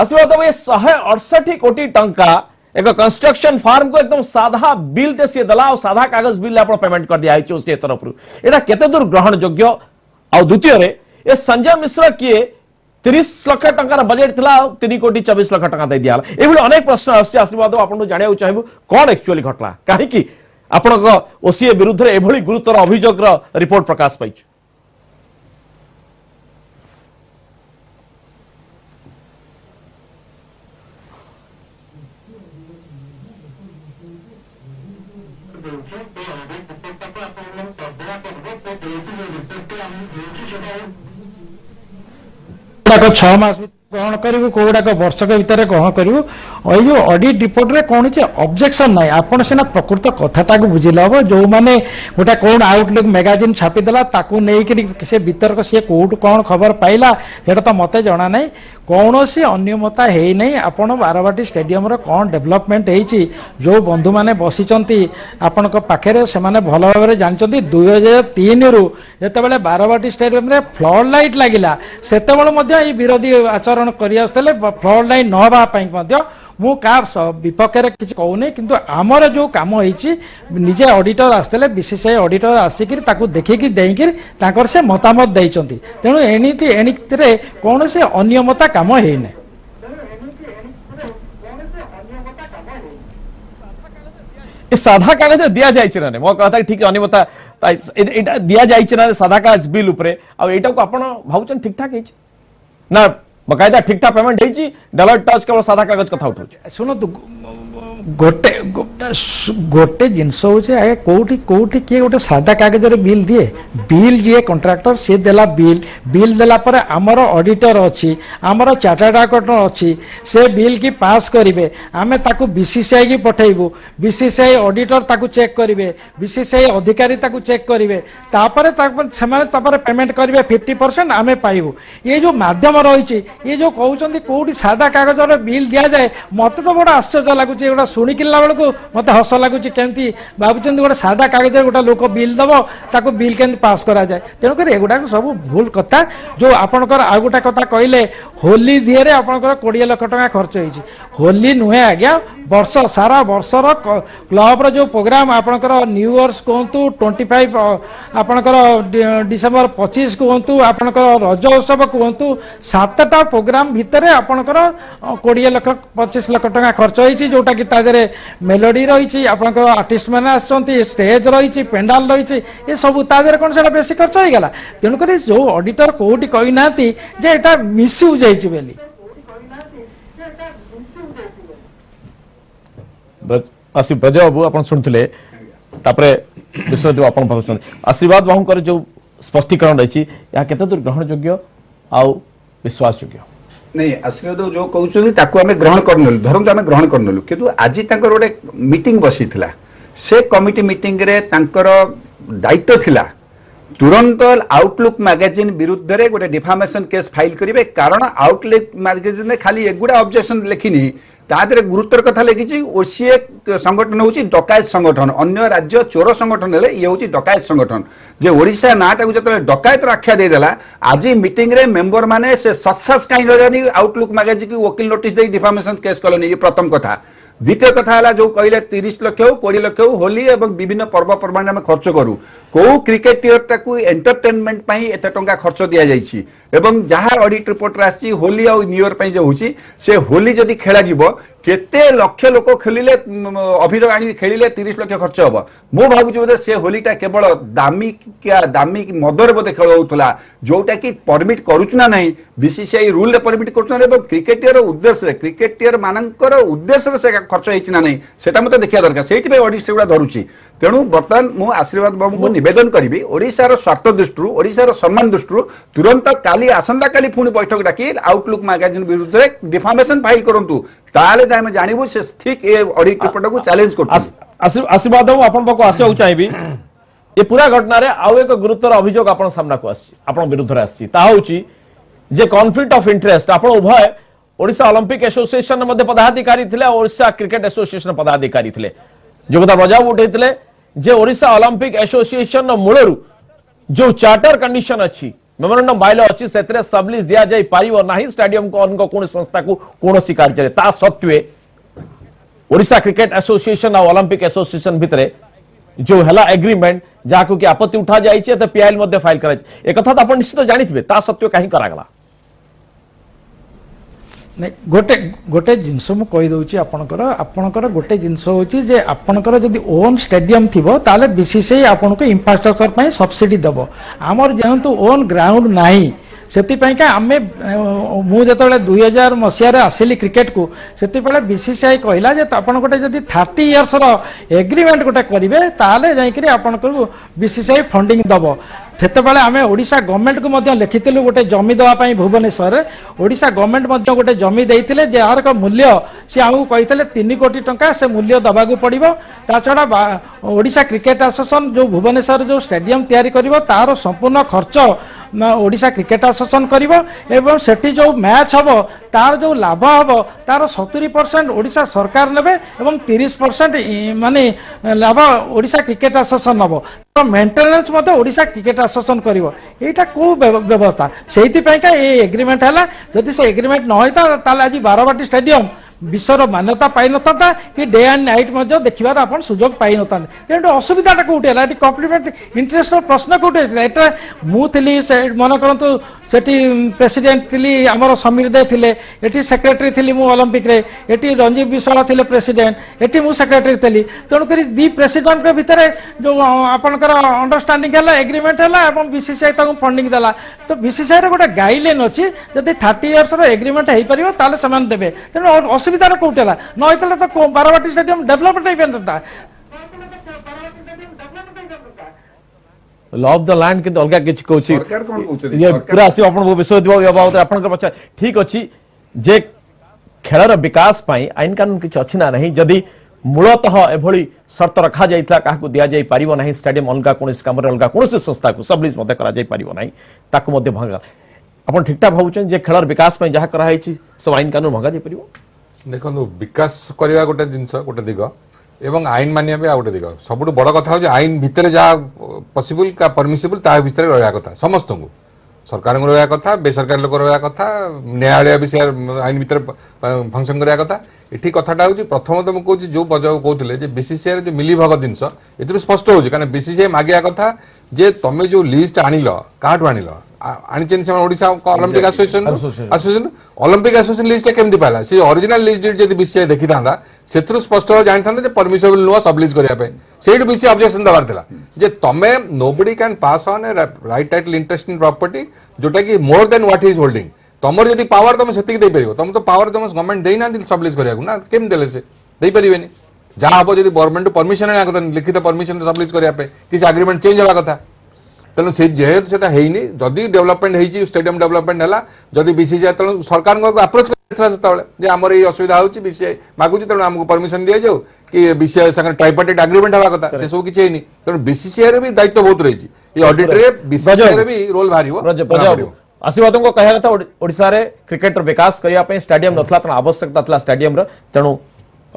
ଆସିବା ତମେ ଶହେ एक कंस्ट्रक्शन फार्म को एकदम साधा बिल ते सी दला और साधा कागज बिल आप पेमेंट कर दिया दिखाई उसके तरफ यहाँ के दूर ग्रहण योग्य आ संजय मिश्र किए तीस लक्ष ट बजेट था तीन कोटी चबीस लक्ष टा दे दिया ये अनेक प्रश्न आशीर्वाद आपको जानवाक चाहिए कौन एक्चुअली घटना कहीं आपण ओसीए विरुद्ध गुरुतर अभोग रिपोर्ट प्रकाश पाई କୋଉଗୁଡ଼ାକ ଛଅ ମାସ ଗ୍ରହଣ କରିବୁ କୋଉଗୁଡ଼ାକ ବର୍ଷକ ଭିତରେ ଗ୍ରହଣ କରିବୁ ଏଇ ଯେଉଁ ଅଡିଟ୍ ରିପୋର୍ଟରେ କୌଣସି ଅବଜେକ୍ସନ୍ ନାହିଁ ଆପଣ ସିନା ପ୍ରକୃତ କଥାଟାକୁ ବୁଝିଲେ ହେବ ଯେଉଁମାନେ ଗୋଟେ କ'ଣ ଆଉଟଲୁକ୍ ମ୍ୟାଗାଜିନ୍ ଛାପିଦେଲା ତାକୁ ନେଇକରି ସେ ବିତର୍କ ସିଏ କେଉଁଠୁ କ'ଣ ଖବର ପାଇଲା ସେଇଟା ତ ମୋତେ ଜଣା ନାହିଁ କୌଣସି ଅନିୟମିତତା ହେଇନାହିଁ ଆପଣ ବାରବାଟୀ ଷ୍ଟାଡିୟମର କ'ଣ ଡେଭଲପମେଣ୍ଟ ହେଇଛି ଯେଉଁ ବନ୍ଧୁମାନେ ବସିଛନ୍ତି ଆପଣଙ୍କ ପାଖରେ ସେମାନେ ଭଲ ଭାବରେ ଜାଣିଛନ୍ତି ଦୁଇ ହଜାର ତିନିରୁ ଯେତେବେଳେ ବାରବାଟୀ ଷ୍ଟାଡିୟମରେ ଫ୍ଲଡ୍ ଲାଇଟ୍ ଲାଗିଲା ସେତେବେଳେ ମଧ୍ୟ ଏଇ ବିରୋଧୀ ଆଚରଣ କରିଆସୁଥିଲେ ଫ୍ଲଡ୍ ଲାଇଟ୍ ନ ହେବା ପାଇଁ ମଧ୍ୟ ମୁଁ କାହା ବିପକ୍ଷରେ କିଛି କହୁନି କିନ୍ତୁ ଆମର ଯେଉଁ କାମ ହେଇଛି ନିଜେ ଅଡିଟର ଆସିଥିଲେ ବିସିସିଆଇ ଅଡିଟର ଆସିକିରି ତାକୁ ଦେଖିକି ଦେଇକିରି ତାଙ୍କର ସେ ମତାମତ ଦେଇଛନ୍ତି ତେଣୁ ଏଣିକି ଏଣିକିରେ କୌଣସି ଅନିୟମତା କାମ ହେଇନି সাদা কাগজে দিয়া যাইছে ମୋ କଥା কথা ଅନିୟମତା ଏଇଟା ଦିଆଯାଇଛି ନା ସାଧା না ବିଲ୍ ଉପରେ ଆଉ ଏଇଟାକୁ ଆପଣ ଭାବୁଛନ୍ତି ভাবছেন ঠিকঠাক ହେଇଛି ନା बकायदा ठिकठा पेमेंट ହେଇଛି ଡଲାର ଟଚ୍ କେବଳ ସାଧା କାଗଜ କଥା ଉଠୁଛି ଶୁଣନ୍ତୁ ଗୋଟେ ଗୋଟେ ଜିନିଷ ହେଉଛି ଆଜ୍ଞା କେଉଁଠି କେଉଁଠି କିଏ ଗୋଟେ ସାଧା କାଗଜରେ ବିଲ୍ ଦିଏ ବିଲ୍ ଯିଏ କଣ୍ଟ୍ରାକ୍ଟର ସିଏ ଦେଲା ବିଲ୍ ବିଲ୍ ଦେଲା ପରେ ଆମର ଅଡ଼ିଟର ଅଛି ଆମର ଚାର୍ଟାର୍ଡ ଆକାଉଣ୍ଟ ଅଛି ସେ ବିଲ୍ କି ପାସ୍ କରିବେ ଆମେ ତାକୁ ବିସିସିଆଇ କି ପଠାଇବୁ B C C I auditor ତାକୁ ଚେକ୍ କରିବେ ବିସିସିଆଇ ଅଧିକାରୀ ତାକୁ ଚେକ୍ କରିବେ ତାପରେ ସେମାନେ ତାପରେ ପେମେଣ୍ଟ କରିବେ ଫିଫ୍ଟି ପରସେଣ୍ଟ ଆମେ ପାଇବୁ ଏ ଯେଉଁ ମାଧ୍ୟମ ରହିଛି ଏ ଯେଉଁ କହୁଛନ୍ତି କେଉଁଠି ସାଧା କାଗଜରେ ବିଲ୍ ଦିଆଯାଏ ମୋତେ ତ ବଡ଼ ଆଶ୍ଚର୍ଯ୍ୟ ଲାଗୁଛି ଏଗୁଡ଼ା ଶୁଣିକିଲା ବେଳକୁ ବେଳକୁ ମୋତେ ହସ ଲାଗୁଛି କେମିତି ଭାବୁଛନ୍ତି ଗୋଟେ ସାଧା କାଗଜରେ ଗୋଟେ ଲୋକ ବିଲ୍ ଦେବ ତାକୁ ବିଲ୍ କେମିତି ପାସ୍ କରାଯାଏ ତେଣୁକରି ଏଗୁଡ଼ାକ ସବୁ ଭୁଲ କଥା ଯେଉଁ ଆପଣଙ୍କର ଆଉ ଗୋଟେ କଥା କହିଲେ ହୋଲି ଦିହରେ ଆପଣଙ୍କର କୋଡ଼ିଏ ଲକ୍ଷ ଟଙ୍କା ଖର୍ଚ୍ଚ ହେଇଛି ହୋଲି ନୁହେଁ ଆଜ୍ଞା ବର୍ଷ ସାରା ବର୍ଷର କ୍ଲବର ଯେଉଁ ପ୍ରୋଗ୍ରାମ ଆପଣଙ୍କର ନ୍ୟୁ ଇୟର୍ସ କୁହନ୍ତୁ ଟ୍ୱେଣ୍ଟି ଫାଇଭ ଆପଣଙ୍କର ଡିସେମ୍ବର ପଚିଶ କୁହନ୍ତୁ ଆପଣଙ୍କର ରଜ ଉତ୍ସବ କୁହନ୍ତୁ ସାତଟା ପ୍ରୋଗ୍ରାମ ଭିତରେ ଆପଣଙ୍କର କୋଡ଼ିଏ ଲକ୍ଷ ପଚିଶ ଲକ୍ଷ ଟଙ୍କା ଖର୍ଚ୍ଚ ହେଇଛି ଯେଉଁଟାକି ତା ଦେହରେ মেলোডি রয়েছে আপনার আর্টিস্ট মানে আসছেন স্টেজ রয়েছে পেন্ডাল রয়েছে এসব তা দিয়ে কোণ সেটা বেশি খরচ হয়ে গেল তেমনি যে অডিটর কোটি কই না যে এটা মিসইউজ হয়েছে বলে আসিফ ব্রজ বাবু আপনার শুণুলে তাপরে বিশ্বজিৎ আপনার ভাবুছেন আশীর্বাদ বাবুঙ্কর যে স্পষ্টীকরণ রয়েছে এটা କେତେଦୂର ଗ୍ରହଣଯୋଗ୍ୟ ଆଉ ବିଶ୍ୱାସଯୋଗ୍ୟ ନାଇଁ ଆଶ୍ରୟ ଯୋଉ କହୁଛନ୍ତି ତାକୁ ଆମେ ଗ୍ରହଣ କରିନେଲୁ ଧରନ୍ତୁ ଆମେ ଗ୍ରହଣ କରିନେଲୁ କିନ୍ତୁ ଆଜି ତାଙ୍କର ଗୋଟେ ମିଟିଂ ବସିଥିଲା ସେ କମିଟି ମିଟିଂରେ ତାଙ୍କର ଦାୟିତ୍ୱ ଥିଲା ତୁରନ୍ତ ଆଉଟଲୁକ୍ ମ୍ୟାଗାଜିନ୍ ବିରୁଦ୍ଧରେ ଗୋଟେ ଡିଫାମେସନ୍ କେସ୍ ଫାଇଲ୍ କରିବେ କାରଣ ଆଉଟଲୁକ୍ ମ୍ୟାଗାଜିନ୍ରେ ଖାଲି ଏଗୁଡ଼ା ଅବଜେକ୍ସନ୍ ଲେଖିନି ତା ଦେହରେ ଗୁରୁତ୍ୱର କଥା ଲେଖିଛି ଓସିଏ ସଂଗଠନ ହେଉଛି ଡକାୟତ ସଂଗଠନ ଅନ୍ୟ ରାଜ୍ୟ ଚୋର ସଂଗଠନ ହେଲେ ଇଏ ହେଉଛି ଡକାୟତ ସଂଗଠନ ଯେ ଓଡ଼ିଶା ନାଁଟାକୁ ଯେତେବେଳେ ଡକାୟତର ଆଖ୍ୟା ଦେଇଦେଲା ଆଜି ମିଟିଂରେ ମେମ୍ବରମାନେ ସେ ସତ୍ସାସ କାହିଁ ରହିଲାନି ଆଉଟଲୁକ୍ ମାଗାଜିକି ଓକିଲ ନୋଟିସ୍ ଦେଇ ଡିଫାମେସନ୍ କେସ୍ କଲେନି ଇଏ ପ୍ରଥମ କଥା দ্বিতীয় কথা হল যে কহিলেন তিরিশ লক্ষ হোক কোড়ি লক্ষ হোক হোলি এবং বিভিন্ন পর্বপর্বাণী আমি খরচ করু কেউ ক্রিকেটিয়রটা এন্টরটেনমেন্ট পাই এত টাকা খরচ দিয়া যাই এবং যা অডিট রিপোর্টরে আসছে হোলি আউ নিউ ইয়ার যে হচ্ছে সে হোলি যদি খেলা যাব কেতে লক্ষ লোক খেলিলে অভির আনি খেলিলে তিরিশ লক্ষ খরচ হব মু ভাবুছি বোধে সে হোলিটা কেবল দামি দামি মদরে বোধে খেল হোলা যেটা কি পরমিট করুছু না নাই বিসিসিআই রুলে পরমিট করছু না এবং ক্রিকেটিয়র উদ্দেশ্যে ক্রিকেটিয়র মানকর উদ্দেশ্যে সে খরচ হয়েছে না নাই সেটা মতো দেখা দরকার সেইপাই অডিট সেগুলা ধরুছি तेणु बर्तमान मु आशीर्वाद बाबू को नवेदन करी ओडार स्वार्थ दृष्टि ओडार सम्मान दृष्टि तुरंत काली आसंता काली पुणी बैठक डाक आउटलुक मैगजिन विरुद्ध डिफामेसन फाइल करूँ ताले आम जानवु से ठीक ये अडिट रिपोर्ट को चैलेंज कर आशीर्वाद बाबू आप आसवा चाहिए ये पूरा घटना रे आउ एक गुरुतर अभियोग सामना को आपन विरुद्ध जे कॉन्फ्लिक्ट ऑफ इंटरेस्ट आप उभय ओडा ओलंपिक एसोसिएशन मध्य पदाधिकारी थे ओडा क्रिकेट एसोसिएशन पदाधिकारी थे जो कदा रजा उठे जे ओडिशा ओलंपिक एसोसिएशन मूलर जो चार्टर कंडीशन अच्छी मेमोरांडम बाइल अच्छी से सबलिज दि जापर ना स्टाडियम कौन संस्था को कौन कार्य सत्वे ओडिशा क्रिकेट एसोसिएशन और एसोसिएशन भितर जो है एग्रीमेंट जहाँ कि आपत्ति उठा जाए पीआईएल फाइल कर एक तो निश्चित जानते हैं सत्वे कहीं करागला ନାଇଁ ଗୋଟେ ଗୋଟେ ଜିନିଷ ମୁଁ କହିଦେଉଛି ଆପଣଙ୍କର ଆପଣଙ୍କର ଗୋଟେ ଜିନିଷ ହେଉଛି ଯେ ଆପଣଙ୍କର ଯଦି ଓନ୍ ଷ୍ଟାଡିୟମ୍ ଥିବ ତାହେଲେ ବିସିସିଆଇ ଆପଣଙ୍କୁ ଇନଫ୍ରାଷ୍ଟ୍ରକ୍ଚର ପାଇଁ ସବସିଡି ଦେବ ଆମର ଯେହେତୁ ଓନ୍ ଗ୍ରାଉଣ୍ଡ ନାହିଁ ସେଥିପାଇଁକା ଆମେ ମୁଁ ଯେତେବେଳେ ଦୁଇ ହଜାର ମସିହାରେ ଆସିଲି କ୍ରିକେଟକୁ ସେତେବେଳେ ବିସିସିଆଇ କହିଲା ଯେ ଆପଣ ଗୋଟେ ଯଦି ଥାର୍ଟି ଇୟର୍ସର ଏଗ୍ରିମେଣ୍ଟ ଗୋଟେ କରିବେ ତାହେଲେ ଯାଇକରି ଆପଣଙ୍କୁ ବିସିସିଆଇ ଫଣ୍ଡିଂ ଦେବ ସେତେବେଳେ ଆମେ ଓଡ଼ିଶା ଗଭର୍ଣ୍ଣମେଣ୍ଟକୁ ମଧ୍ୟ ଲେଖିଥିଲୁ ଗୋଟେ ଜମି ଦେବା ପାଇଁ ଭୁବନେଶ୍ୱରରେ ଓଡ଼ିଶା ଗଭର୍ଣ୍ଣମେଣ୍ଟ ମଧ୍ୟ ଗୋଟେ ଜମି ଦେଇଥିଲେ ଯେ ଏହାର ମୂଲ୍ୟ ସେ ଆମକୁ କହିଥିଲେ ତିନି କୋଟି ଟଙ୍କା ସେ ମୂଲ୍ୟ ଦେବାକୁ ପଡ଼ିବ ତା ଛଡ଼ା ଓଡ଼ିଶା କ୍ରିକେଟ ଆସୋସିଏସନ୍ ଯେଉଁ ଭୁବନେଶ୍ୱର ଯେଉଁ ଷ୍ଟାଡିୟମ୍ ତିଆରି କରିବ ତାର ସମ୍ପୂର୍ଣ୍ଣ ଖର୍ଚ୍ଚ ଓଡ଼ିଶା କ୍ରିକେଟ ଆସୋସିଏସନ୍ କରିବ ଏବଂ ସେଠି ଯେଉଁ ମ୍ୟାଚ୍ ହେବ ତାର ଯେଉଁ ଲାଭ ହେବ ତାର ସତୁରି ପରସେଣ୍ଟ ଓଡ଼ିଶା ସରକାର ନେବେ ଏବଂ ତିରିଶ ପରସେଣ୍ଟ ମାନେ ଲାଭ ଓଡ଼ିଶା କ୍ରିକେଟ ଆସୋସିଏସନ୍ ନେବ ମେଣ୍ଟେନାନ୍ସ ମଧ୍ୟ ଓଡ଼ିଶା କ୍ରିକେଟ ଆସୋସିଏସନ୍ କରିବ ଏଇଟା କୋଉ ବ୍ୟବସ୍ଥା ସେଇଥିପାଇଁକା ଏଇ ଏଗ୍ରିମେଣ୍ଟ ହେଲା ଯଦି ସେ ଏଗ୍ରିମେଣ୍ଟ ନ ହେଇଥା ତାହେଲେ ଆଜି ବାରବାଟୀ ଷ୍ଟାଡିୟମ ବିଶ୍ୱର ମାନ୍ୟତା ପାଇନଥାନ୍ତା କି ଡେ ଆଣ୍ଡ ନାଇଟ୍ ମଧ୍ୟ ଦେଖିବାର ଆପଣ ସୁଯୋଗ ପାଇନଥାନ୍ତେ ତେଣୁ ଅସୁବିଧାଟା କେଉଁଠି ହେଲା ଏଠି କମ୍ପ୍ଲିମେଣ୍ଟ ଇଣ୍ଟରେଷ୍ଟର ପ୍ରଶ୍ନ କେଉଁଠି ହେଇଥିଲା ଏଟା ମୁଁ ଥିଲି ମନେ କରନ୍ତୁ ସେଠି ପ୍ରେସିଡେଣ୍ଟ ଥିଲି ଆମର ସମୀର ଦେ ଥିଲେ ଏଠି ସେକ୍ରେଟାରୀ ଥିଲି ମୁଁ ଅଲିମ୍ପିକରେ ଏଠି ରଞ୍ଜୀବ ବିଶ୍ୱାଳ ଥିଲେ ପ୍ରେସିଡେଣ୍ଟ ଏଠି ମୁଁ ସେକ୍ରେଟାରୀ ଥିଲି ତେଣୁକରି ଦି ପ୍ରେସିଡେଣ୍ଟଙ୍କ ଭିତରେ ଯେଉଁ ଆପଣଙ୍କର ଅଣ୍ଡରଷ୍ଟାଣ୍ଡିଂ ହେଲା ଏଗ୍ରିମେଣ୍ଟ ହେଲା ଏବଂ ବିସିସିଆଇ ତାଙ୍କୁ ଫଣ୍ଡିଂ ଦେଲା ତ ବିସିସିଆଇର ଗୋଟେ ଗାଇଡଲାଇନ୍ ଅଛି ଯଦି ଥାର୍ଟି ଇୟର୍ସର ଏଗ୍ରିମେଣ୍ଟ ହେଇପାରିବ ତାହେଲେ ସେମାନେ ଦେବେ ତେଣୁ ଅସୁବିଧା ವಿಧಾನ ಕೊಟ್ಟಿಲ್ಲ ನಾವು ಇತ್ತಲದ ಬರವಾಟಿ ಸ್ಟೇಡಿಯಂ ಡೆವಲಪ್ಮೆಂಟ್ అయిపోయిందంట ଲ ଅଫ୍ ଦ ଲ୍ୟାଣ୍ଡ କିନ୍ତୁ ଅଲଗା କିଛି କହୁଛି ଇଏ ପୁରା ଆସିବ ଆପଣଙ୍କୁ ବିଷୟ ଥିବ ଏ ବାବଦରେ ଆପଣଙ୍କର ପଚାର ଠିକ ଅଛି ଯେ ଖେଳର ବିକାଶ ପାଇଁ ଆଇନ କାନୁନ କିଛି ଅଛି ନା ନାହିଁ ଯଦି ମୂଳତଃ ଏଭଳି ସର୍ତ୍ତ ରଖାଯାଇଥିଲା କାହାକୁ ଦିଆଯାଇପାରିବ ନାହିଁ ଷ୍ଟାଡିୟମ ଅଲଗା କୌଣସି କାମରେ ଅଲଗା କୌଣସି ସଂସ୍ଥାକୁ ସବଲିଜ୍ ମଧ୍ୟ କରାଯାଇପାରିବ ନାହିଁ ତାକୁ ମଧ୍ୟ ଭଙ୍ଗା ଆପଣ ଠିକଠାକ ଭାବୁଛନ୍ତି ଯେ ଖେଳର ବିକାଶ ପାଇଁ ଯାହା କରାହେଇଛି ସବୁ ଆଇନ କାନୁନ ଭଙ୍ଗାଯାଇପାରିବ ଦେଖନ୍ତୁ ବିକାଶ କରିବା ଗୋଟେ ଜିନିଷ ଗୋଟେ ଦିଗ ଏବଂ ଆଇନ ମାନିବା ବି ଆଉ ଗୋଟେ ଦିଗ ସବୁଠୁ ବଡ଼ କଥା ହେଉଛି ଆଇନ ଭିତରେ ଯାହା ପସିବୁଲ୍ କା ପରମିସିବୁଲ୍ ତା ଭିତରେ ରହିବା କଥା ସମସ୍ତଙ୍କୁ ସରକାରଙ୍କୁ ରହିବା କଥା ବେସରକାରୀ ଲୋକ ରହିବା କଥା ନ୍ୟାୟାଳୟ ବି ସେ ଆଇନ ଭିତରେ ଫଙ୍କସନ୍ କରିବା କଥା ଏଠି କଥାଟା ହେଉଛି ପ୍ରଥମତଃ ମୁଁ କହୁଛି ଯେଉଁ ବଜାଉ କହୁଥିଲେ ଯେ ବିସିସିଆଇର ଯେଉଁ ମିଲିଭଗ ଜିନିଷ ଏଥିରୁ ସ୍ପଷ୍ଟ ହେଉଛି କାରଣ ବିସିସିଆଇ ମାଗିବା କଥା ଯେ ତମେ ଯେଉଁ ଲିଷ୍ଟ ଆଣିଲ କାହାଠୁ ଆଣିଲ আনিছেন সে Odisha Olympic association association Olympic association লিস্টটা কেমতি পাইলা সে অরিজিনাল লিস্ট যদি বিসিআই দেখি থাকা সেথু স্পষ্ট ভাবে জাঁথা যে পরমিশনেবল নুহ সবলিজ করা সেইটু বিসিআই অবজেকশন দেবার লা যে তুমি nobody can pass on a right title interest in property যেটা কি more than what is holding তোমার যদি পাওয়ার তুমি সেতিকি দেইপারিব তুমি তো পাওয়ার তুমি গভর্নমেন্ট দেই না সবলিজ করা না কেমন দেলে সে দেইপারিবেনি যা হব যদি গভর্নমেন্ট পরমিশন কথা লিখিত পরমিশন সবলিজ করা কিছু আগ্রিমেন্ট চেঞ্জ হওয়া কথা ତେଣୁ ସେ ଯେହେତୁ ସେଟା ହେଇନି ଯଦି ଡେଭଲପମେଣ୍ଟ ହେଇଛି ଷ୍ଟାଡିୟମ ଡେଭଲପମେଣ୍ଟ ହେଲା ଯଦି ବିସିସିଆଇ ତେଣୁ ସରକାରଙ୍କୁ ଆପ୍ରୋଚ୍ କରିଥିଲା ସେତେବେଳେ ଯେ ଆମର ଏଇ ଅସୁବିଧା ହେଉଛି ବିସିଆଇ ମାଗୁଛି ତେଣୁ ଆମକୁ ପରମିସନ ଦିଆଯାଉ କି ବିସିଆଇ ସାଙ୍ଗରେ ଟ୍ରାଇପାର୍ଟିଟ୍ ଆଗ୍ରିମେଣ୍ଟ ହେବା କଥା ସେସବୁ କିଛି ହେଇନି ତେଣୁ ବିସିସିଆଇର ବି ଦାୟିତ୍ୱ ବହୁତ ରହିଛି ଏ ଅଡିଟରେ ବିସିସିଆଇର ବି ରୋଲ୍ ବାହାରିବ आशीर्वाद को कहया था ओडार क्रिकेट विकास करने स्टाडियम नाला आवश्यकता था स्टाडियम तेणु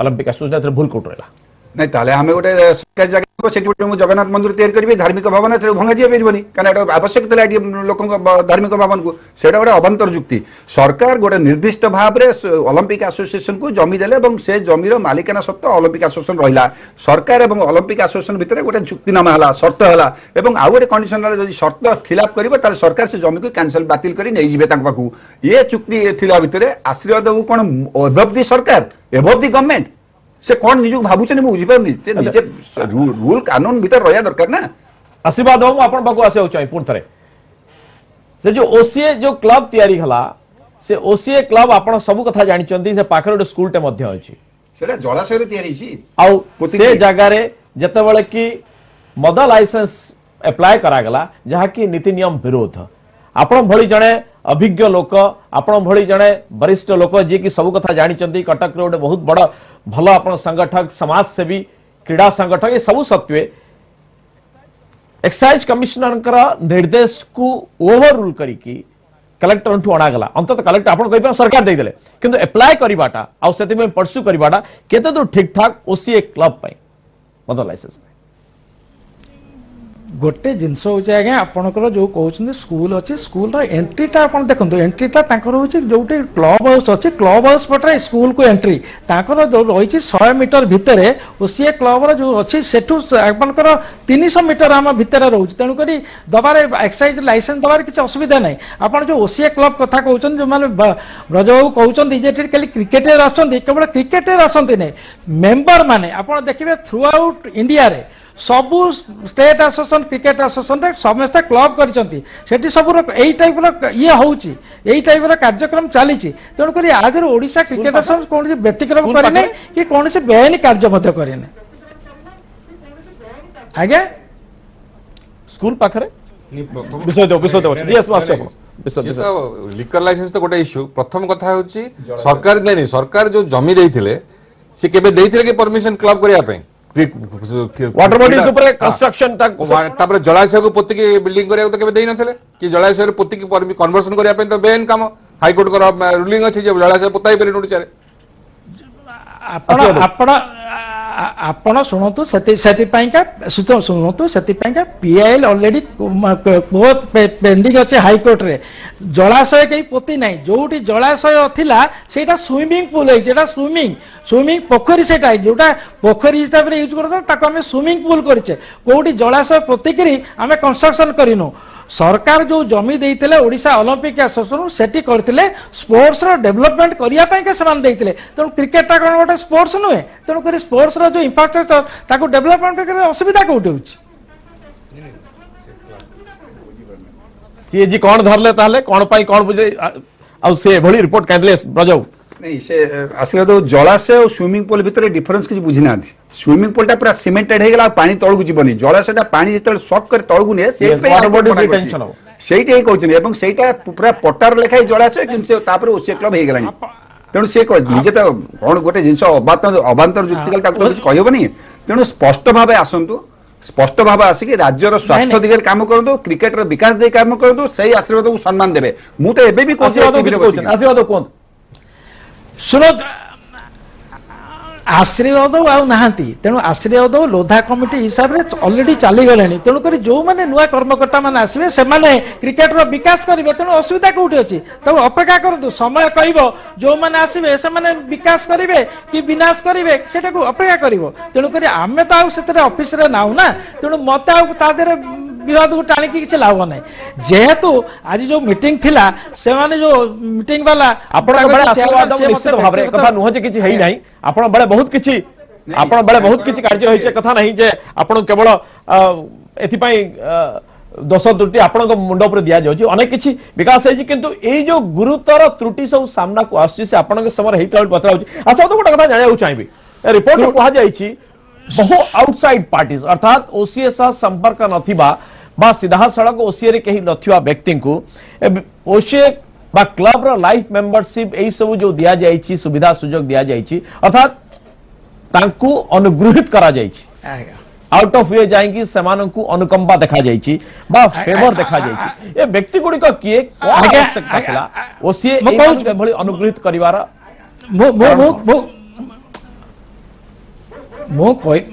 अलिम्पिक आसोसीएसन भूल कोट रहा ନାଇଁ ତାହେଲେ ଆମେ ଗୋଟେ ସରକାରୀ ଜାଗା ସେଠି ଗୋଟେ ମୁଁ ଜଗନ୍ନାଥ ମନ୍ଦିର ତିଆରି କରିବି ଧାର୍ମିକ ଭାବନା ସେଠୁ ଭଙ୍ଗାଯିବା ପାରିବନି କାରଣ ଏଇଟା ଆବଶ୍ୟକ ଥିଲା ଏଠି ଲୋକଙ୍କ ଧାର୍ମିକ ଭାବନକୁ ସେଇଟା ଗୋଟେ ଅବାନ୍ତର ଯୁକ୍ତି ସରକାର ଗୋଟେ ନିର୍ଦ୍ଦିଷ୍ଟ ଭାବରେ ଅଲମ୍ପିକ୍ ଆସୋସିଏସନକୁ ଜମି ଦେଲେ ଏବଂ ସେ ଜମିର ମାଲିକାନା ସତ୍ତ୍ୱ ଅଲମ୍ପିକ୍ ଆସୋସିଏସନ ରହିଲା ସରକାର ଏବଂ ଅଲମ୍ପିକ୍ ଆସୋସିଏସନ ଭିତରେ ଗୋଟେ ଚୁକ୍ତିନାମା ହେଲା ସର୍ତ୍ତ ହେଲା ଏବଂ ଆଉ ଗୋଟେ କଣ୍ଡିସନ ହେଲା ଯଦି ସର୍ତ୍ତ ଖିଲାପ କରିବ ତାହେଲେ ସରକାର ସେ ଜମିକୁ କ୍ୟାନସଲ ବାତିଲ କରି ନେଇଯିବେ ତାଙ୍କ ପାଖକୁ ଏ ଚୁକ୍ତି ଥିଲା ଭିତରେ ଆଶ୍ରୟ ଦେବୁ କ'ଣ ଏଭବ୍ ଦି ସରକାର ଏଭବ୍ ଦି ଗଭର୍ଣ୍ଣମେଣ୍ଟ से कौन निजुक भावुचे बुझे रूल कानून भितर रही दरकार ना आशीर्वाद बाबू आप चाहिए से जो ओसीए जो क्लब या से ओसीए क्लब आप सब कथ जानते से पाखे स्कूल टे जलाशय जगार जितेबले कि मद लाइसेंस एप्लाय करा जहाँकि नीति नियम विरोध आपण भली जड़े अभिज्ञ लोक आपण भे वरिष्ठ लोक जी सब कथा जानते कटक रोटे बहुत बड़ा भल आप संगठक समाजसेवी क्रीड़ा संगठक ये सब सत्वे एक्साइज कमिशनर निर्देश को ओवर रूल कर कलेक्टर अणगला अंत कलेक्टर आप सरकार देदे कि एप्लाय करवाटा आते परस्यू करवाटा के ठीक ठाक ओसीए क्लब मतलब लाइसेंस ଗୋଟେ ଜିନିଷ ହେଉଛି ଆଜ୍ଞା ଆପଣଙ୍କର ଯେଉଁ କହୁଛନ୍ତି ସ୍କୁଲ ଅଛି ସ୍କୁଲର ଏଣ୍ଟ୍ରିଟା ଆପଣ ଦେଖନ୍ତୁ ଏଣ୍ଟ୍ରିଟା ତାଙ୍କର ହେଉଛି ଯେଉଁଠି କ୍ଲବ ହାଉସ୍ ଅଛି କ୍ଲବ ହାଉସ୍ ପଟରେ ସ୍କୁଲକୁ ଏଣ୍ଟ୍ରି ତାଙ୍କର ଯେଉଁ ରହିଛି ଶହେ ମିଟର ଭିତରେ ଓ ସିଏ କ୍ଲବର ଯେଉଁ ଅଛି ସେଠୁ ଆପଣଙ୍କର ତିନିଶହ ମିଟର ଆମ ଭିତରେ ରହୁଛି ତେଣୁକରି ଦେବାରେ ଏକ୍ସାଇଜ ଲାଇସେନ୍ସ ଦେବାରେ କିଛି ଅସୁବିଧା ନାହିଁ ଆପଣ ଯେଉଁ ଓସିଏ କ୍ଲବ କଥା କହୁଛନ୍ତି ଯେଉଁମାନେ ବ୍ରଜବାବୁ କହୁଛନ୍ତି ଯେ ଏଠି ଖାଲି କ୍ରିକେଟର ଆସୁଛନ୍ତି କେବଳ କ୍ରିକେଟର ଆସନ୍ତି ନାହିଁ ମେମ୍ବରମାନେ ଆପଣ ଦେଖିବେ ଥ୍ରୁ ଆଉଟ୍ ଇଣ୍ଡିଆରେ সবু স্টেট আসোসিয়েসন ক্রিকেট আসোসিয়েসনরে সমস্তে ক্লব করছেন সেটি সবুর এই টাইপর ইয়ে হচ্ছে এই টাইপর কার্যক্রম চালছে তেমনি আগে ওড়শা ক্রিকেট আসোসিয়েসন কোণী ব্যতিক্রম করে না কি কোণী বেআইন কার্য করে না আজ্ঞা স্কুল পাখে বিষয় দেব বিষয় দেব ইয়েস আসছে আপনার লিକର ଲାଇସେନ୍ସ ତ ଗୋଟେ ଇସ୍ୟୁ ପ୍ରଥମ କଥା ହେଉଛି ସରକାର ନାଇଁ ନାଇଁ ସରକାର ଯୋଉ ଜମି ଦେଇଥିଲେ ସେ କେବେ ଦେଇଥିଲେ କି ପରମିସନ କ୍ଲବ କରିବା ପାଇଁ ওয়াটার বডি উপরে কনস্ট্রকশন তারপরে জলাশয়କୁ ପୋତିକି ବିଲ୍ଡିଂ କରିବାକୁ ତ କେବେ ଦେଇନଥିଲେ କି ଜଳାଶୟରେ ପୋତିକି କନଭର୍ସନ କରିବା ପାଇଁ ତ ବେନ୍ କାମ ହାଇକୋର୍ଟଙ୍କର ରୁଲିଂ ଅଛି ଯେ ଜଳାଶୟ ପୋତା ହେଇପାରିବନି ଓଡ଼ିଶାରେ ଆପଣ ଆପଣ ଆପଣ ଶୁଣନ୍ତୁ ସେଥି ସେଥିପାଇଁକା ଶୁଣନ୍ତୁ ସେଥିପାଇଁକା ପିଆଇଏଲ୍ ଅଲରେଡ଼ି ପେଣ୍ଡିଂ ଅଛି ହାଇକୋର୍ଟରେ ଜଳାଶୟ କେହି ପୋତି ନାହିଁ ଯେଉଁଠି ଜଳାଶୟ ଥିଲା ସେଇଟା ସୁଇମିଂ ପୁଲ୍ ହେଇଛି ସେଇଟା ସୁଇମିଂ ସୁଇମିଂ ପୋଖରୀ ସେଇଟା ଯେଉଁଟା ପୋଖରୀ ହିସାବରେ ୟୁଜ୍ କରୁଥିଲେ ତାକୁ ଆମେ ସୁଇମିଂ ପୁଲ୍ କରିଛେ କେଉଁଠି ଜଳାଶୟ ପୋତିକିରି ଆମେ କନଷ୍ଟ୍ରକ୍ସନ୍ କରିନୁ सरकार जो जमी ओडा ओलंपिक आसोसिएसन से स्पोर्ट्स डेभलपमेंट करने से तेणु क्रिकेटा कौन गोटे स्पोर्ट्स नुहे तेणुक स्पोर्ट्स जो इंफ्रास्ट्रक्चर डेभलपमेंट कर असुविधा कौटी हो सी जी कौन धरले कौन पाई कौन बुझे आउ से भली रिपोर्ट कहते ब्रजाऊ ନାଇଁ ସେ ଆସିଲା ତ ଜଳାଶୟ ଆଉ ସୁଇମିଂ ପୁଲ ଭିତରେ ଡିଫରେନ୍ସ କିଛି ବୁଝିନାହାନ୍ତି ସୁଇମିଂ ପୁଲଟା ପୁରା ସିମେଣ୍ଟେଡ୍ ହେଇଗଲା ଆଉ ପାଣି ତଳକୁ ଯିବନି ଜଳାଶୟଟା ପାଣି ଯେତେବେଳେ ସକ୍ କରି ତଳକୁ ନିଏ ସେଇଥିପାଇଁ ସେଇଟା ହିଁ କହୁଛନ୍ତି ଏବଂ ସେଇଟା ପୁରା ପଟାର ଲେଖାଏ ଜଳାଶୟ କିନ୍ତୁ ତାପରେ ଓସିଏ କ୍ଲବ ହେଇଗଲାଣି ତେଣୁ ସେ ନିଜେ ତ କ'ଣ ଗୋଟେ ଜିନିଷ ଅବାନ୍ତର ଯୁକ୍ତି କଲେ ତାକୁ କିଛି କହିହେବନି ତେଣୁ ସ୍ପଷ୍ଟ ଭାବେ ଆସନ୍ତୁ ସ୍ପଷ୍ଟ ଭାବେ ଆସିକି ରାଜ୍ୟର ସ୍ୱାର୍ଥ ଦିଗରେ କାମ କରନ୍ତୁ କ୍ରିକେଟର ବିକାଶ ଦେଇ କାମ କରନ୍ତୁ ସେଇ ଆଶୀର୍ବାଦକୁ ସମ୍ମାନ ଦେବେ ମୁଁ ତ ଏବେ ବି କହୁଛି ଆଶୀର୍ବାଦ କୁହନ୍ତୁ ସୁରତ ଆଶ୍ରୟ ଉଦ୍ଧବ ଆଉ ନାହାନ୍ତି ତେଣୁ ଆଶ୍ରୟ ଉଦ୍ଧବ ଲୋଧା କମିଟି ହିସାବରେ ଅଲରେଡି ଚାଲିଗଲେଣି ତେଣୁକରି ଯେଉଁମାନେ ନୂଆ କର୍ମକର୍ତ୍ତାମାନେ ଆସିବେ ସେମାନେ କ୍ରିକେଟର ବିକାଶ କରିବେ ତେଣୁ ଅସୁବିଧା କେଉଁଠି ଅଛି ତେଣୁ ଅପେକ୍ଷା କରନ୍ତୁ ସମୟ କହିବ ଯେଉଁମାନେ ଆସିବେ ସେମାନେ ବିକାଶ କରିବେ କି ବିନାଶ କରିବେ ସେଟାକୁ ଅପେକ୍ଷା କରିବ ତେଣୁକରି ଆମେ ତ ଆଉ ସେଥିରେ ଅଫିସରେ ନାହୁଁ ନା ତେଣୁ ମୋତେ ଆଉ ତା ଦେହରେ विवाद को टाणी की किसी लाभ ना जेहेतु आज जो मीटिंग थिला से माने जो मीटिंग वाला आपण बड़े आशीर्वाद से निश्चित भाव रे कथा नहु जे किछ हेई नहीं आपण बड़े बहुत किछ आपण बड़े बहुत किछ कार्य होई छे कथा नहीं जे आपण केवल एथि पई दोष त्रुटि आपण को मुंड ऊपर दिया जाउ छी अनेक किछ विकास हे छी किंतु ए जो गुरुतर त्रुटि सब सामना को आस से आपण के समर हेई तळ बतराउ छी आसा तो गोटा कथा जाने आउ चाहिबी रिपोर्ट को कहा जाई छी बहु आउटसाइड पार्टीज अर्थात ओसीएसआर संपर्क नथिबा बा सड़क ओसीए कहीं नथिबा व्यक्ति को ओसीए बा क्लब रो लाइफ मेंबरशिप एई सब जो दिया जाइछि सुविधा सुजोग दिया जाइछि अर्थात तांकू अनुग्रहित करा जाइछि आउट ऑफ वे जाइंकी समान को अनुकंपा देखा छी बा फेवर देखा छी ए व्यक्ति गुडी को किए कोन आवश्यकता थिला ओसीए ए भली अनुग्रहित करिवारा मो मो मो ମୁଁ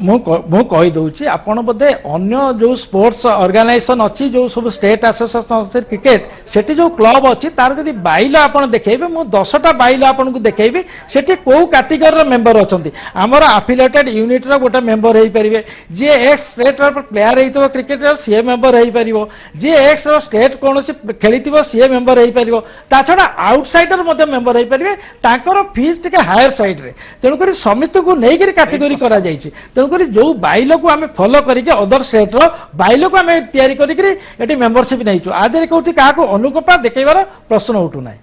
ମୁଁ କହିଦେଉଛି ଆପଣ ବୋଧେ ଅନ୍ୟ ଯେଉଁ ସ୍ପୋର୍ଟସ ଅର୍ଗାନାଇଜେସନ ଅଛି ଯେଉଁ ସବୁ ଷ୍ଟେଟ୍ ଆସୋସିଏସନ କ୍ରିକେଟ ସେଠି ଯେଉଁ କ୍ଲବ ଅଛି ତାର ଯଦି ବାଇଲ ଆପଣ ଦେଖେଇବେ ମୁଁ ଦଶଟା ବାଇଲ ଆପଣଙ୍କୁ ଦେଖେଇବି ସେଠି କୋଉ କାଟେଗୋରୀର ମେମ୍ବର ଅଛନ୍ତି ଆମର ଆଫିଲେଟେଡ୍ ୟୁନିଟର ଗୋଟେ ମେମ୍ବର ହେଇପାରିବେ ଯିଏ ଏକ୍ସ ଷ୍ଟେଟ୍ର ପ୍ଲେୟାର ହେଇଥିବ କ୍ରିକେଟର ସିଏ ମେମ୍ବର ହେଇପାରିବ ଯିଏ ଏକ୍ସର ଷ୍ଟେଟ୍ କୌଣସି ଖେଳିଥିବ ସିଏ ମେମ୍ବର ହେଇପାରିବ ତା ଛଡ଼ା ଆଉଟସାଇଡର ମଧ୍ୟ ମେମ୍ବର ହେଇପାରିବେ ତାଙ୍କର ଫିସ୍ ଟିକେ ହାୟର ସାଇଡ୍ରେ ତେଣୁକରି ସମିତିକୁ ନେଇକରି କାଟେଗୋରୀ କରାଯିବ କୁହାଯାଇଛି ତେଣୁକରି ଯେଉଁ ବାଇଲକୁ ଆମେ ଫଲୋ କରିକି ଅଦର ଷ୍ଟେଟ୍ର ବାଇଲକୁ ଆମେ ତିଆରି କରିକିରି ଏଠି ମେମ୍ବରସିପ୍ ନେଇଛୁ ଆ ଦେହରେ କେଉଁଠି କାହାକୁ ଅନୁକମ୍ପା ଦେଖେଇବାର ପ୍ରଶ୍ନ ଉଠୁନାହିଁ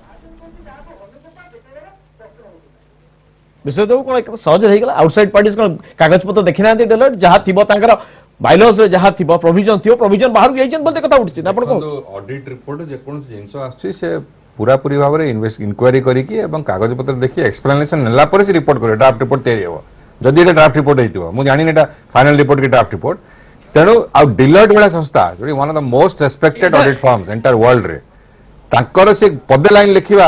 ବିଶ୍ୱଜିତବାବୁ କ'ଣ ଏକଥା ସହଜରେ ହେଇଗଲା ଆଉଟସାଇଡ୍ ପାର୍ଟିଜ୍ କ'ଣ କାଗଜପତ୍ର ଦେଖିନାହାନ୍ତି ଡେଲର୍ ଯାହା ଥିବ ତାଙ୍କର ବାଇଲସରେ ଯାହା ଥିବ ପ୍ରୋଭିଜନ୍ ଥିବ ପ୍ରୋଭିଜନ୍ ବାହାରକୁ ଯାଇଛନ୍ତି ବୋଲି କଥା ଉଠିଛି ଆପଣ ଅଡିଟ୍ ରିପୋର୍ଟ ଯେକୌଣସି ଜିନିଷ ଆସୁଛି ସେ ପୁରାପୁରି ଭାବରେ ଇନକ୍ୱାରି କରିକି ଏବଂ କାଗଜପତ୍ର ଦେଖି ଏକ୍ସପ୍ଲାନେସନ୍ ନେଲା ପରେ ସେ ରିପୋର୍ଟ କରିବ ଡ୍ରାଫ୍ଟ ରିପୋର୍ଟ ତିଆରି ହେବ ଯଦି ଏଇଟା ଡ୍ରାଫ୍ଟ ରିପୋର୍ଟ ହେଇଥିବ ମୁଁ ଜାଣିନି ଏଇଟା ଫାଇନାଲ ରିପୋର୍ଟ କି ଡ୍ରାଫ୍ଟ ରିପୋର୍ଟ ତେଣୁ ଆଉ ଡିଲର୍ଟ ଭଳିଆ ସଂସ୍ଥା ଯୋଉଠି one of the most respected audit firms entire ୱାର୍ଲଡରେ ତାଙ୍କର ସେ ପଦେ ଲାଇନ୍ ଲେଖିବା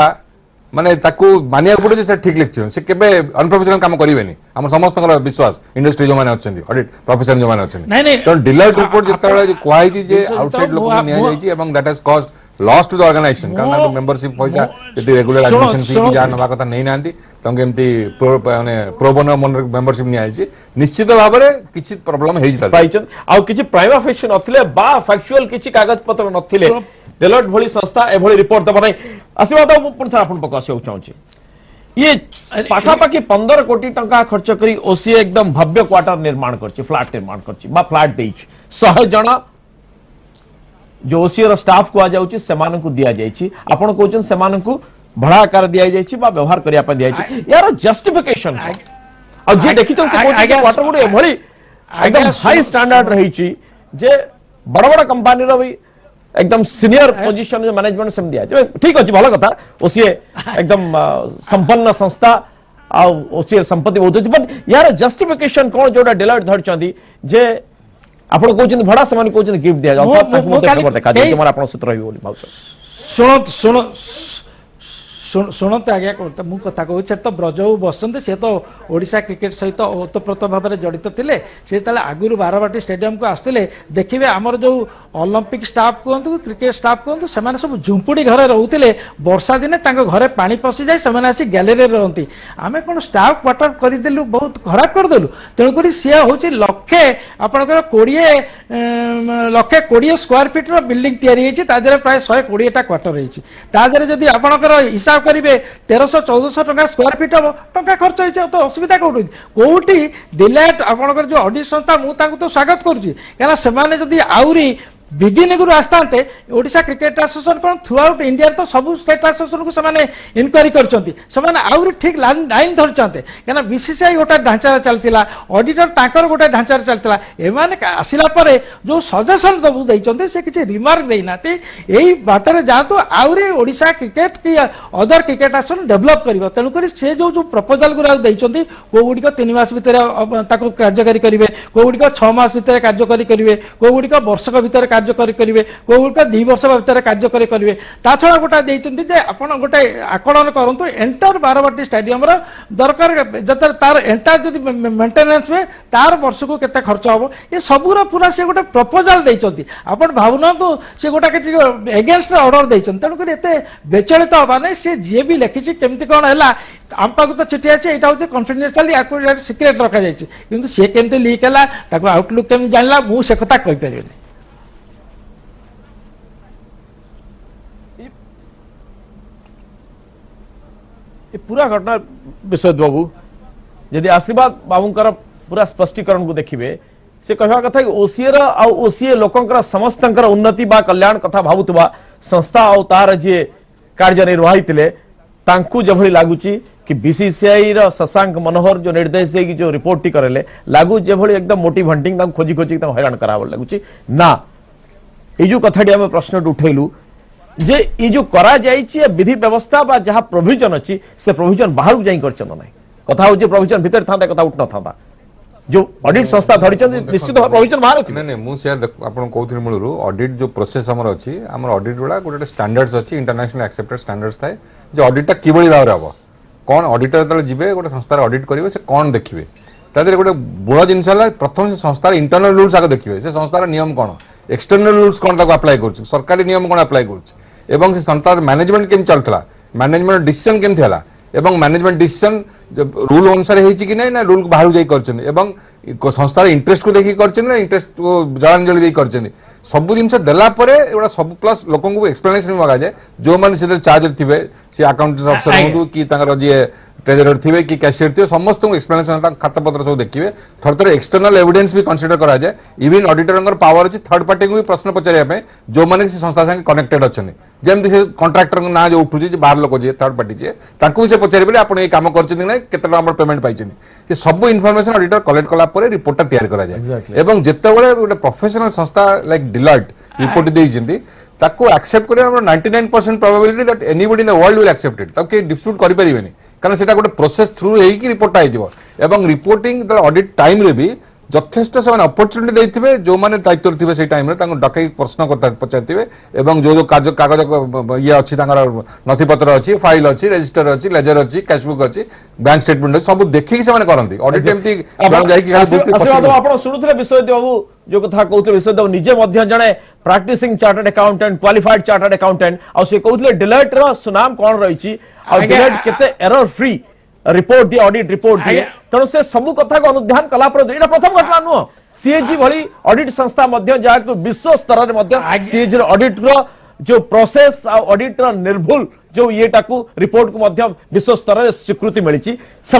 ମାନେ ତାକୁ ମାନିବାକୁ ପଡୁଛି ସେ ଠିକ୍ ଲେଖିଛନ୍ତି ସେ କେବେ ଅନପ୍ରଫେସନାଲ କାମ କରିବେନି ଆମ ସମସ୍ତଙ୍କର ବିଶ୍ୱାସ ଇଣ୍ଡଷ୍ଟ୍ରି ଯୋଉମାନେ ଅଛନ୍ତି ଅଡିଟ୍ ପ୍ରଫେସନ ଯୋଉମାନେ ଅଛନ୍ତି ତେଣୁ ଡିଲର୍ଟ ରିପୋର୍ଟ ଯେତେବେଳେ କୁହାଯାଇଛି ଯେ ଆଉଟସାଇଡ୍ ଲୋକଙ୍କୁ ନିଆଯାଇଛି ଏବଂ that has cost loss to the organisation କାରଣ ତାଙ୍କ ମେମ୍ବରସିପ ପଇସା ଯଦି ରେଗୁଲାର ଆଡମିସନ ଫି କି ଯାହା ନେବା କଥା ନେଇନାହାନ୍ତି ତାଙ୍କୁ ଏମିତି ମାନେ ପ୍ରୋବନ ମେମ୍ବରସିପ ନିଆଯାଇଛି ନିଶ୍ଚିତ ଭାବରେ କିଛି ପ୍ରୋବ୍ଲେମ ହେଇଛି ପାଇଛନ୍ତି ଆଉ କିଛି ପ୍ରାଇମା ଫେସି ନଥିଲେ ବା ଫ୍ୟାକ୍ଚୁଆଲ କିଛି କାଗଜପତ୍ର ନଥିଲେ ଡେଲଟ ଭଳି ସଂସ୍ଥା ଏଭଳି ରିପୋର୍ଟ ଦେବ ନାହିଁ ଆସିବା ମୁଁ ପୁଣି ଥରେ ଆପଣଙ୍କ ପାଖକୁ ଆସିବାକୁ ଚାହୁଁଛି ଇଏ ପାଖାପାଖି ପନ୍ଦର କୋଟି ଟଙ୍କା ଖର୍ଚ୍ଚ କରି ଓସିଏ ଏକଦମ ଭବ୍ୟ କ୍ୱାର୍ଟର ନିର୍ମାଣ କରିଛି ଫ୍ଲାଟ ନିର୍ମାଣ କରିଛି ବା ଫ୍ଲାଟ ଦେଇଛି ଶହେ ଜଣ जो ओसीओ स्टाफ कुहाଯାଉଛି ସେମାନଙ୍କୁ ଦିଆଯାଇଛି ଆପଣ କହୁଛନ୍ତି ସେମାନଙ୍କୁ ଭଡ଼ା ଆକାର ଦିଆଯାଇଛି ବା ବ୍ୟବହାର କରିବା ପାଇଁ ଦିଆଯାଇଛି ୟାର ଜଷ୍ଟିଫିକେସନ ଆଉ ଯିଏ एकदम हाई स्टैंडर्ड रही बड़ बड़ कंपानी भी एकदम सीनियर पोजिशन मैनेजमेंट सेम दिया ठीक अच्छे भल कथा ओसीए एकदम संपन्न संस्था आ ओसीए संपत्ति बहुत अच्छी बट यार जस्टिफिकेशन कौन जो डेलाइट धरती जे ଆପଣ କହୁଛନ୍ତି ଭଡ଼ା ସେମାନେ କହୁଛନ୍ତି ଗିଫ୍ଟ ଦିଆଯାଉ ଦେଖାଯାଉ ତୁମର ଆପଣଙ୍କ ସହିତ ରହିବ ବୋଲି ଭାବୁଛ ଶୁଣନ୍ତୁ ଶୁଣ ଶୁଣନ୍ତୁ ଆଜ୍ଞା ମୁଁ କଥା କହୁଛି ସେଠି ତ ବ୍ରଜବାବୁ ବସନ୍ତି ସେ ତ ଓଡ଼ିଶା କ୍ରିକେଟ୍ ସହିତ ଓତପ୍ରୋତ ଭାବରେ ଜଡ଼ିତ ଥିଲେ ସେ ତାହେଲେ ଆଗରୁ ବାରବାଟୀ ଷ୍ଟାଡିୟମକୁ ଆସିଥିଲେ ଦେଖିବେ ଆମର ଯେଉଁ ଅଲମ୍ପିକ୍ ଷ୍ଟାଫ୍ କୁହନ୍ତୁ କ୍ରିକେଟ୍ ଷ୍ଟାଫ୍ କୁହନ୍ତୁ ସେମାନେ ସବୁ ଝୁମ୍ପୁଡ଼ି ଘରେ ରହୁଥିଲେ ବର୍ଷା ଦିନେ ତାଙ୍କ ଘରେ ପାଣି ପଶିଯାଏ ସେମାନେ ଆସି ଗ୍ୟାଲେରୀରେ ରହନ୍ତି ଆମେ କ'ଣ ଷ୍ଟାଫ୍ କ୍ୱାର୍ଟର କରିଦେଲୁ ବହୁତ ଖରାପ କରିଦେଲୁ ତେଣୁକରି ସିଏ ହେଉଛି ଲକ୍ଷେ ଆପଣଙ୍କର କୋଡ଼ିଏ ଲକ୍ଷେ କୋଡ଼ିଏ ସ୍କୋୟାର ଫିଟ୍ର ବିଲ୍ଡିଂ ତିଆରି ହେଇଛି ତା ଦେହରେ ପ୍ରାୟ ଶହେ କୋଡ଼ିଏଟା କ୍ୱାର୍ଟର ହେଇଛି ତା ଦେହରେ ଯଦି ଆପଣଙ୍କର ହିସାବ କରିବେ ତେରଶହ ଚଉଦଶହ ଟଙ୍କା ସ୍କୋୟାର ଫିଟ୍ ହେବ ଟଙ୍କା ଖର୍ଚ୍ଚ ହେଇଛି ତ ଅସୁବିଧା କେଉଁଠି କେଉଁଠି ଡିଲାଇଟ୍ ଆପଣଙ୍କର ଯେଉଁ ଅଡିଟ୍ ସଂସ୍ଥା ମୁଁ ତାଙ୍କୁ ତ ସ୍ୱାଗତ କରୁଛି କାରଣ ସେମାନେ ଯଦି ଆହୁରି ବିଗିନିଂରୁ ଆସିଥାନ୍ତେ ଓଡ଼ିଶା କ୍ରିକେଟ୍ ଆସୋସିଏସନ୍ କ'ଣ ଥ୍ରୁ ଆଉଟ୍ ଇଣ୍ଡିଆରେ ତ ସବୁ ଷ୍ଟେଟ୍ ଆସୋସିଏସନ୍କୁ ସେମାନେ ଇନକ୍ୱାରି କରିଛନ୍ତି ସେମାନେ ଆହୁରି ଠିକ୍ ଲାଇନ୍ ଧରିଛନ୍ତି କାହିଁକିନା ବିସିସିଆଇ ଗୋଟେ ଢାଞ୍ଚାରେ ଚାଲିଥିଲା ଅଡିଟର ତାଙ୍କର ଗୋଟେ ଢାଞ୍ଚାରେ ଚାଲିଥିଲା ଏମାନେ ଆସିଲା ପରେ ଯେଉଁ ସଜେସନ୍ ସବୁ ଦେଇଛନ୍ତି ସେ କିଛି ରିମାର୍କ ଦେଇନାହାନ୍ତି ଏଇ ବାଟରେ ଯାଆନ୍ତୁ ଆହୁରି ଓଡ଼ିଶା କ୍ରିକେଟ୍ କି ଅଦର କ୍ରିକେଟ୍ ଆସୋସିଏସନ୍ ଡେଭଲପ୍ କରିବ ତେଣୁକରି ସେ ଯେଉଁ ଯେଉଁ ପ୍ରପୋଜାଲ୍ ଗୁଡ଼ାକ ଦେଇଛନ୍ତି କେଉଁଗୁଡ଼ିକ ତିନି ମାସ ଭିତରେ ତାକୁ କାର୍ଯ୍ୟକାରୀ କରିବେ କେଉଁଗୁଡ଼ିକ ଛଅ ମାସ ଭିତରେ କାର୍ଯ୍ୟକାରୀ କରିବେ କେଉଁଗୁଡ଼ିକ ବର୍ଷକ ଭିତରେ କାର୍ଯ୍ୟ কার্যকরী করবে কোগুলিকা দুই বর্ষ ভিতরে কার্যকরী করবে তাছাড়া গোটা দিয়েছেন যে আপনার গোটে আকলন করতু এন্টার বারবাটি স্টাডিয়ামর দরকার যেতে তার এন্টার যদি মেটেনান্স হুয়ে তার বর্ষকু কত খরচ হব এ সবুর পুরা সে গোটে প্রপোজাল দিয়েছেন আপনার ভাবুনাতু সে গোটা কিছু এগেনস্টরে অর্ডর দিয়েছেন তেমনি এত বেচলিত হওয়া নাই সে যে বি লেখিছে কেমতি কোণ হল আম পাখ তো চিঠি আছে এটা হচ্ছে কনফিডেন্সিয়ালি আকু সিক্রেট রখা যাই কিন্তু সে কমিটি লিক হল তাকে আউটলুক কেমতি জাঁলা মু সে কথা কইপারিনি ये पूरा घटना विषय बाबू यदि आशीर्वाद बाबू पूरा स्पष्टीकरण को देखिए से कह कथा कि ओसीए रोसीए ओसीए समस्त उन्नति बा कल्याण कथा भावुवा संस्था आ तार जी कार्यनिर्वाही थे तांकू जभली कि बीसीसीआई रशांक मनोहर जो निर्देश दे जो रिपोर्ट टी करेले लगू जभली एकदम मोटी भंटिंग खोजी खोजी हईराण करा लगुच ना ये कथी आम प्रश्न उठेलू যে এই যে করা যাইছি বিধি ব্যবস্থা বা যা প্রভিজন অছি সে প্রভিজন বাহারক যাই করছেন না কথা হচ্ছে প্রভিজন ভিতরে থাকে কথা উঠ নথা जो ऑडिट संस्था धरिଛନ୍ତି ନିଶ୍ଚିତ ଭାବେ ପ୍ରୋଭିଜନ ବାହାର ଅଛି ନାଇଁ ନାଇଁ ମୁଁ ସେୟା ଆପଣ କହୁଥିଲି ମୂଳରୁ ଅଡିଟ୍ ଯୋଉ ପ୍ରୋସେସ ଆମର ଅଛି ଆମର ଅଡିଟ୍ ଗୁଡ଼ା ଗୋଟେ ଗୋଟେ ଷ୍ଟାଣ୍ଡାର୍ଡସ୍ ଅଛି ଇଣ୍ଟରନ୍ୟାସନାଲ ଆକ୍ସେପ୍ଟେଡ୍ ଷ୍ଟାଣ୍ଡାର୍ଡସ୍ ଥାଏ ଯେ ଅଡିଟ୍ଟା କିଭଳି ଭାବରେ ହେବ କ'ଣ ଅଡିଟର ଯେତେବେଳେ ଯିବେ ଗୋଟେ ସଂସ୍ଥାରେ ଅଡିଟ୍ କରିବେ ସେ କ'ଣ ଦେଖିବେ ତା ଦେହରେ ଗୋଟେ ମୂଳ ଜିନିଷ ହେଲା ପ୍ରଥମ ସେ ସଂସ୍ଥାର ଇଣ୍ଟରନାଲ ରୁଲ୍ସ ଆଗ ଦେଖିବେ ସେ ସଂସ୍ଥାର ନିୟମ କ'ଣ ଏକ୍ସଟର୍ନାଲ ରୁଲ୍ସ କ'ଣ ତାକୁ ଆପ୍ଲାଏ କରୁଛି ସରକାରୀ ନିୟମ କ'ଣ ଆପ୍ଲାଏ କରୁଛି এবং ସେ ସଂସ୍ଥାର ମ୍ୟାନେଜମେଣ୍ଟ କେମିତି ଚାଲିଥିଲା ମ୍ୟାନେଜମେଣ୍ଟ ଡିସିସନ୍ କେମିତି ହେଲା ଏବଂ ମ୍ୟାନେଜମେଣ୍ଟ ଡିସିସନ୍ ରୁଲ୍ ଅନୁସାରେ ହେଇଛି କି ନାହିଁ ନା ରୁଲ୍କୁ ବାହାରକୁ ଯାଇ କରିଛନ୍ତି ଏବଂ ସଂସ୍ଥାର ଇଣ୍ଟରେଷ୍ଟକୁ ଦେଖିକି କରିଛନ୍ତି ନା ଇଣ୍ଟରେଷ୍ଟକୁ ଜଳାଞ୍ଜଳି ଦେଇ କରିଛନ୍ତି ସବୁ ଜିନିଷ ଦେଲା ପରେ ଏଗୁଡ଼ା ସବୁ ପ୍ଲସ୍ ଲୋକଙ୍କୁ ଏକ୍ସପ୍ଲାନେସନ୍ ମଗାଯାଏ ଯେଉଁମାନେ ସେଥିରେ ଚାର୍ଜରେ ଥିବେ ସେ ଆକାଉଣ୍ଟ ଅଫିସର ହୁଅନ୍ତୁ କି ତାଙ୍କର ଯିଏ ଟ୍ରେଜେରର ଥିବେ କି କ୍ୟାସିୟର ଥିବେ ସମସ୍ତଙ୍କୁ ଏକ୍ସପ୍ଲାନେସନ ତାଙ୍କ ଖାତାପତ୍ର ସବୁ ଦେଖିବେ ଥରେ ଥରେ ଏକ୍ସଟର୍ନାଲ ଏଭିଡେନ୍ସ ବି କନସିଡର କରାଯାଏ ଇଭିନ୍ ଅଡିଟରଙ୍କର ପାୱାର ଅଛି ଥାର୍ଡ ପାର୍ଟିଙ୍କୁ ବି ପ୍ରଶ୍ନ ପଚାରିବା ପାଇଁ ଯେଉଁମାନେ ସେ ସଂସ୍ଥା ସାଙ୍ଗେ କନେକ୍ଟେଡ୍ ଅଛନ୍ତି ଯେମିତି ସେ କଣ୍ଟ୍ରାକ୍ଟରଙ୍କ ନାଁ ଯେଉଁ ଉଠୁଛି ଯେ ବାହାର ଲୋକ ଯିଏ ଥାର୍ଡ ପାର୍ଟି ଯିଏ ତାଙ୍କୁ ବି ସେ ପଚାରିପାରିବେ ଆପଣ ଏଇ କାମ କରିଛନ୍ତି କି ନାହିଁ କେତେ ଟଙ୍କା ଆମର ପେମେଣ୍ଟ ପାଇଛନ୍ତି ସେ ସବୁ ଇନଫର୍ମେସନ ଅଡିଟର କଲେକ୍ଟ କଲା ପରେ ରିପୋର୍ଟଟା ତିଆରି କରାଯାଏ ଏବଂ ଯେତେବେଳେ ଗୋଟେ ପ୍ରଫେସନାଲ ସଂସ୍ଥା ଲାଇକ୍ ଡିଲର୍ଟ ରିପୋର୍ଟ ଦେଇଛନ୍ତି ତାକୁ ଆକ୍ସେପ୍ଟ କରିବା ଆମର ninety nine percent probability that anybody in the world will accept it ତାକୁ କେହି ଡିସ୍ପ୍ୟୁଟ୍ କରିପାରିବେନି କାରଣ ସେଇଟା ଗୋଟେ ପ୍ରୋସେସ୍ ଥ୍ରୁ ହେଇକି ରିପୋର୍ଟଟା ହେଇଥିବ ଏବଂ ରିପୋର୍ଟିଂ ଅଡିଟ୍ ଟାଇମ୍ରେ ବି ଯଥେଷ୍ଟ ସେମାନେ ଅପରଚ୍ୟୁନିଟି ଦେଇଥିବେ ଯେଉଁମାନେ ଦାୟିତ୍ୱରେ ଥିବେ ସେଇ ଟାଇମ୍ରେ ତାଙ୍କୁ ଡକେଇ ପ୍ରଶ୍ନ ପଚାରିଥିବେ ଏବଂ ଯେଉଁ ଯେଉଁ କାର୍ଯ୍ୟ କାଗଜ ଇଏ ଅଛି ତାଙ୍କର ନଥିପତ୍ର ଅଛି ଫାଇଲ୍ ଅଛି ରେଜିଷ୍ଟର ଅଛି ଲେଜର ଅଛି କ୍ୟାସବୁକ୍ ଅଛି ବ୍ୟାଙ୍କ ଷ୍ଟେଟମେଣ୍ଟ ଅଛି ସବୁ ଦେଖିକି ସେମାନେ କରନ୍ତି ଅଡିଟ୍ ଏମିତି ଆପଣ ଶୁଣୁଥିଲେ ବିଶ୍ୱଜିତ ବାବୁ जो कथा कहते से निजे जड़े practising chartered accountant qualified chartered accountant आ से कहते डिलट रो सुनाम कोन रही डिलट केते एरर फ्री रिपोर्ट दिए ऑडिट रिपोर्ट दिए तेणु से सब कथा को अनुध्यान कला यहाँ प्रथम घटना नुह सीएजी भली ऑडिट संस्था जहाँ विश्व स्तर में सीएजी ऑडिट रो जो प्रोसेस ऑडिटर निर्भुल जो ये टाकू रिपोर्ट को मध्यम विश्व स्तर रे स्वीकृति मिली से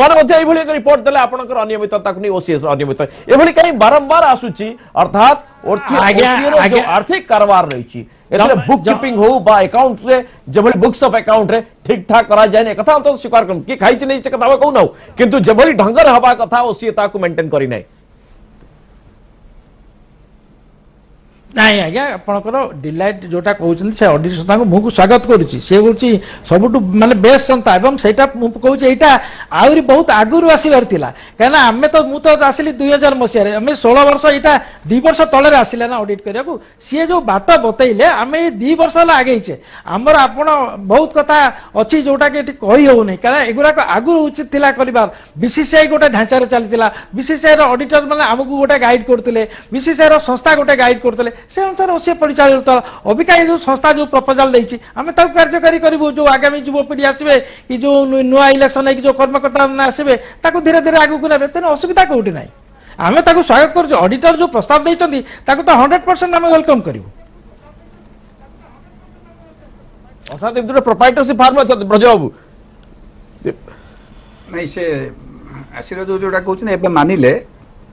रिपोर्ट दे आपंकर अनियमितता नहीं ओसीएस अनियमित एभली कहीं बारंबार आसूची अर्थात जो आर्थिक कारबार रही बुक कीपिंग हो बा अकाउंट रे जभली बुक्स ऑफ अकाउंट रे ठीक ठाक करा जाय ने कथा तो स्वीकार करम कि खाइ खाइच नै कथा कहू ना किंतु जभली ढंगर हवा कथा ओसीए ताकू मेंटेन करी नै ନାହିଁ ଆଜ୍ଞା ଆପଣଙ୍କର ଡିଲାଇଟ୍ ଯେଉଁଟା କହୁଛନ୍ତି ସେ ଅଡିଟ୍ ସଂସ୍ଥାଙ୍କୁ ମୁଁ ସ୍ୱାଗତ କରୁଛି ସେ ହେଉଛି ସବୁଠୁ ମାନେ ବେଷ୍ଟ ସଂସ୍ଥା ଏବଂ ସେଇଟା ମୁଁ କହୁଛି ଏଇଟା ଆହୁରି ବହୁତ ଆଗରୁ ଆସିବାର ଥିଲା କାହିଁକିନା ଆମେ ତ ମୁଁ ତ ଆସିଲି ଦୁଇ ହଜାର ମସିହାରେ ଆମେ ଷୋହଳ ବର୍ଷ ଏଇଟା ଦୁଇ ବର୍ଷ ତଳରେ ଆସିଲା ନା ଅଡିଟ୍ କରିବାକୁ ସିଏ ଯେଉଁ ବାଟ ବତେଇଲେ ଆମେ ଏଇ ଦୁଇ ବର୍ଷ ହେଲା ଆଗେଇଛେ ଆମର ଆପଣ ବହୁତ କଥା ଅଛି ଯେଉଁଟାକି ଏଠି କହି ହେଉନି କାରଣ ଏଗୁଡ଼ାକ ଆଗରୁ ଉଚିତ ଥିଲା କରିବାର ବିସିସିଆଇ ଗୋଟେ ଢାଞ୍ଚାରେ ଚାଲିଥିଲା ବିସିସିଆଇର ଅଡିଟର ମାନେ ଆମକୁ ଗୋଟେ ଗାଇଡ୍ କରୁଥିଲେ ବିସିସିଆଇର ସଂସ୍ଥା ଗୋଟେ ଗାଇଡ୍ କରୁଥିଲେ সে অনুসারে সে পরিচালিত অবিকা এই যে সংস্থা যে প্রপোজাল দিয়েছি আমি তাকে কার্যকারী করবু যে আগামী যুবপিঢ়ি আসবে কি যে নয় ইলেকশন হয়ে যে কর্মকর্তা আসবে তাকে ধীরে ধীরে আগুক নেবে তেমন অসুবিধা কেউটি না আমি তাকে স্বাগত করছি অডিটর যে প্রস্তাব দিয়েছেন তাকে তো হন্ড্রেড পরসেন্ট আমি ওয়েলকম করবু অর্থাৎ দুটো প্রোপাইটরশিপ ফার্ম অছন্তি ব্রজবাবু ନାଇଁ ସେ ଆସିର ଯୋଉ ଯୋଉଟା କହୁଛନ୍ତି ଏବେ ମାନିଲେ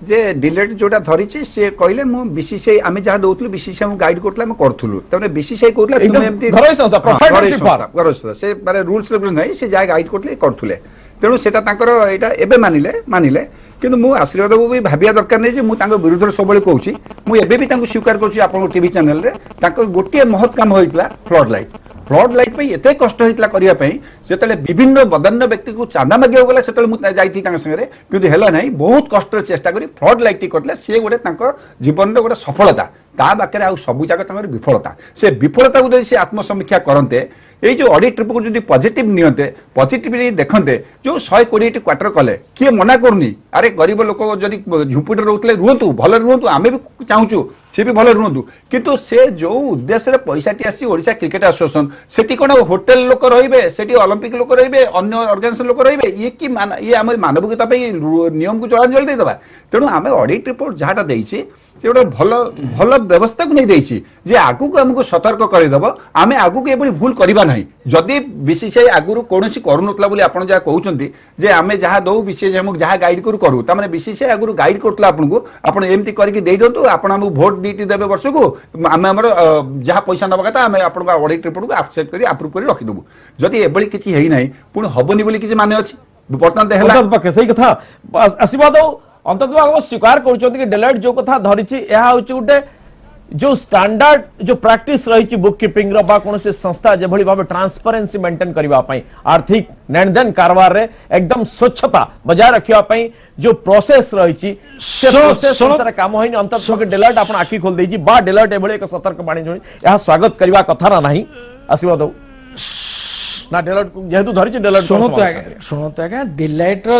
যে ଡିଲେଟ୍ ଯେଉଁଟା ଧରିଛି ସିଏ କହିଲେ ମୁଁ ବିସିସିଆଇ ଆମେ ଯାହା ଦଉଥିଲୁ ବିସିସିଆଇ ଆମକୁ ଗାଇଡ୍ କରୁଥିଲା ଆମେ କରୁଥିଲୁ ତାମାନେ ବିସିସିଆଇ କହୁଥିଲା ତୁମେ ଏମିତି ସେ ମାନେ ରୁଲ୍ସ ରେଗୁଲେସନ୍ ନାହିଁ ସେ ଯାହା ଗାଇଡ୍ କରୁଥିଲେ କରୁଥିଲେ ତେଣୁ ସେଟା ତାଙ୍କର ଏଇଟା ଏବେ ମାନିଲେ ମାନିଲେ କିନ୍ତୁ ମୁଁ ଆଶୀର୍ବାଦ ବାବୁ ବି ଭାବିବା ଦରକାର ନାହିଁ ଯେ ମୁଁ ତାଙ୍କ ବିରୁଦ୍ଧରେ ସବୁବେଳେ କହୁଛି ମୁଁ ଏବେ ବି ତାଙ୍କୁ ସ୍ୱୀକାର କରୁଛି ଆପଣଙ୍କ ଟିଭି ଚ୍ୟାନେଲରେ ତାଙ୍କର ଗୋଟିଏ ମହତ କାମ ହୋଇଥିଲା ଫ୍ଲଡ୍ ଲାଇଟ୍ ফ্রড লাইট পাই এতে কষ্ট হয়েছিল করা যেতবে বিভিন্ন বদান্য ব্যক্তি চাঁদা মাগিয়া গলা সেতবে যাই সাংরে কিন্তু হল না বহুত কষ্টর চেষ্টা করে ফ্রড লাইটটি করলে সে গোটে তাঁর জীবনর গোটে সফলতা তা বাকি আবু সবুজাক তাঁর বিফলতা সে বিফলতা যদি সে আত্মসমীক্ষা করতে এই যে অডিট রিপোর্ট যদি পজিটিভ নিয়ন্তে পজিটিভলি দেখতে যে শহে কোড়িয়েটি কোয়ার্টর কলে কি মনা করুনি আরে গরিব লোক যদি ঝুঁপুটে রুলে রুহতু ভালো রুহতু আমি চাহুছু সে বি ভালো রুহতু কিন্তু সে যে উদ্দেশ্যে পয়সাটি আসছে ওড়শা ক্রিকেট আসোসিয়েসন সেটি কোণ হোটেল লোক রহবে সেটি অলিম্পিক লোক রহবে অন্য অর্গানাইজেসন লোক রহবে ইয়ে কি ইয়ে আমার মানবিকতা নিয়মকে জলাঞ্জলি দিয়ে দেওয়া তেমন আমি অডিট রিপোর্ট যাটা দিয়েছি ସେ ଗୋଟେ ଭଲ ଭଲ ବ୍ୟବସ୍ଥାକୁ ନେଇ ଦେଇଛି ଯେ ଆଗକୁ ଆମକୁ ସତର୍କ କରିଦେବ ଆମେ ଆଗକୁ ଏଭଳି ଭୁଲ କରିବା ନାହିଁ ଯଦି ବିସିସିଆଇ ଆଗରୁ କୌଣସି କରୁନଥିଲା ବୋଲି ଆପଣ ଯାହା କହୁଛନ୍ତି ଯେ ଆମେ ଯାହା ଦେଉ ବିସିସିଆଇ ଆମକୁ ଯାହା ଗାଇଡ଼ କରୁ କରୁ ତାମାନେ ବିସିସିଆଇ ଆଗରୁ ଗାଇଡ଼ କରୁଥିଲା ଆପଣଙ୍କୁ ଆପଣ ଏମିତି କରିକି ଦେଇଦିଅନ୍ତୁ ଆପଣ ଆମକୁ ଭୋଟ ଦୁଇଟି ଦେବେ ବର୍ଷକୁ ଆମେ ଆମର ଯାହା ପଇସା ନେବା କଥା ଆମେ ଆପଣଙ୍କ ଅଡ଼ିଟ୍ ରିପୋର୍ଟକୁ ଆକ୍ସେପ୍ଟ କରି ଆପ୍ରୁଭ୍ କରି ରଖିଦେବୁ ଯଦି ଏଭଳି କିଛି ହେଇନାହିଁ ପୁଣି ହେବନି ବୋଲି କିଛି ମାନେ ଅଛି ବର୍ତ୍ତମାନ ହେଲା ପାଖେ ସେଇ କଥା ଆସିବା ଦଉ अंत बाबू स्वीकार कर डेलैट जो कथ धरी गोटे जो स्टैंडर्ड जो प्रैक्टिस रही बुक किपिंग रोसी संस्था जो भाव ट्रांसपेरेन्सी मेन्टेन करने आर्थिक नेणदेन कारबार में एकदम स्वच्छता बजाय रखा जो प्रोसेस रही कम है डेलैट आप आखि खोल डेलैट ये एक सतर्क बाणी जो यह स्वागत करने कथा ना आशीर्वाद ना डेलैट जेहतु डेलैट शुणु शुणु डेलैट र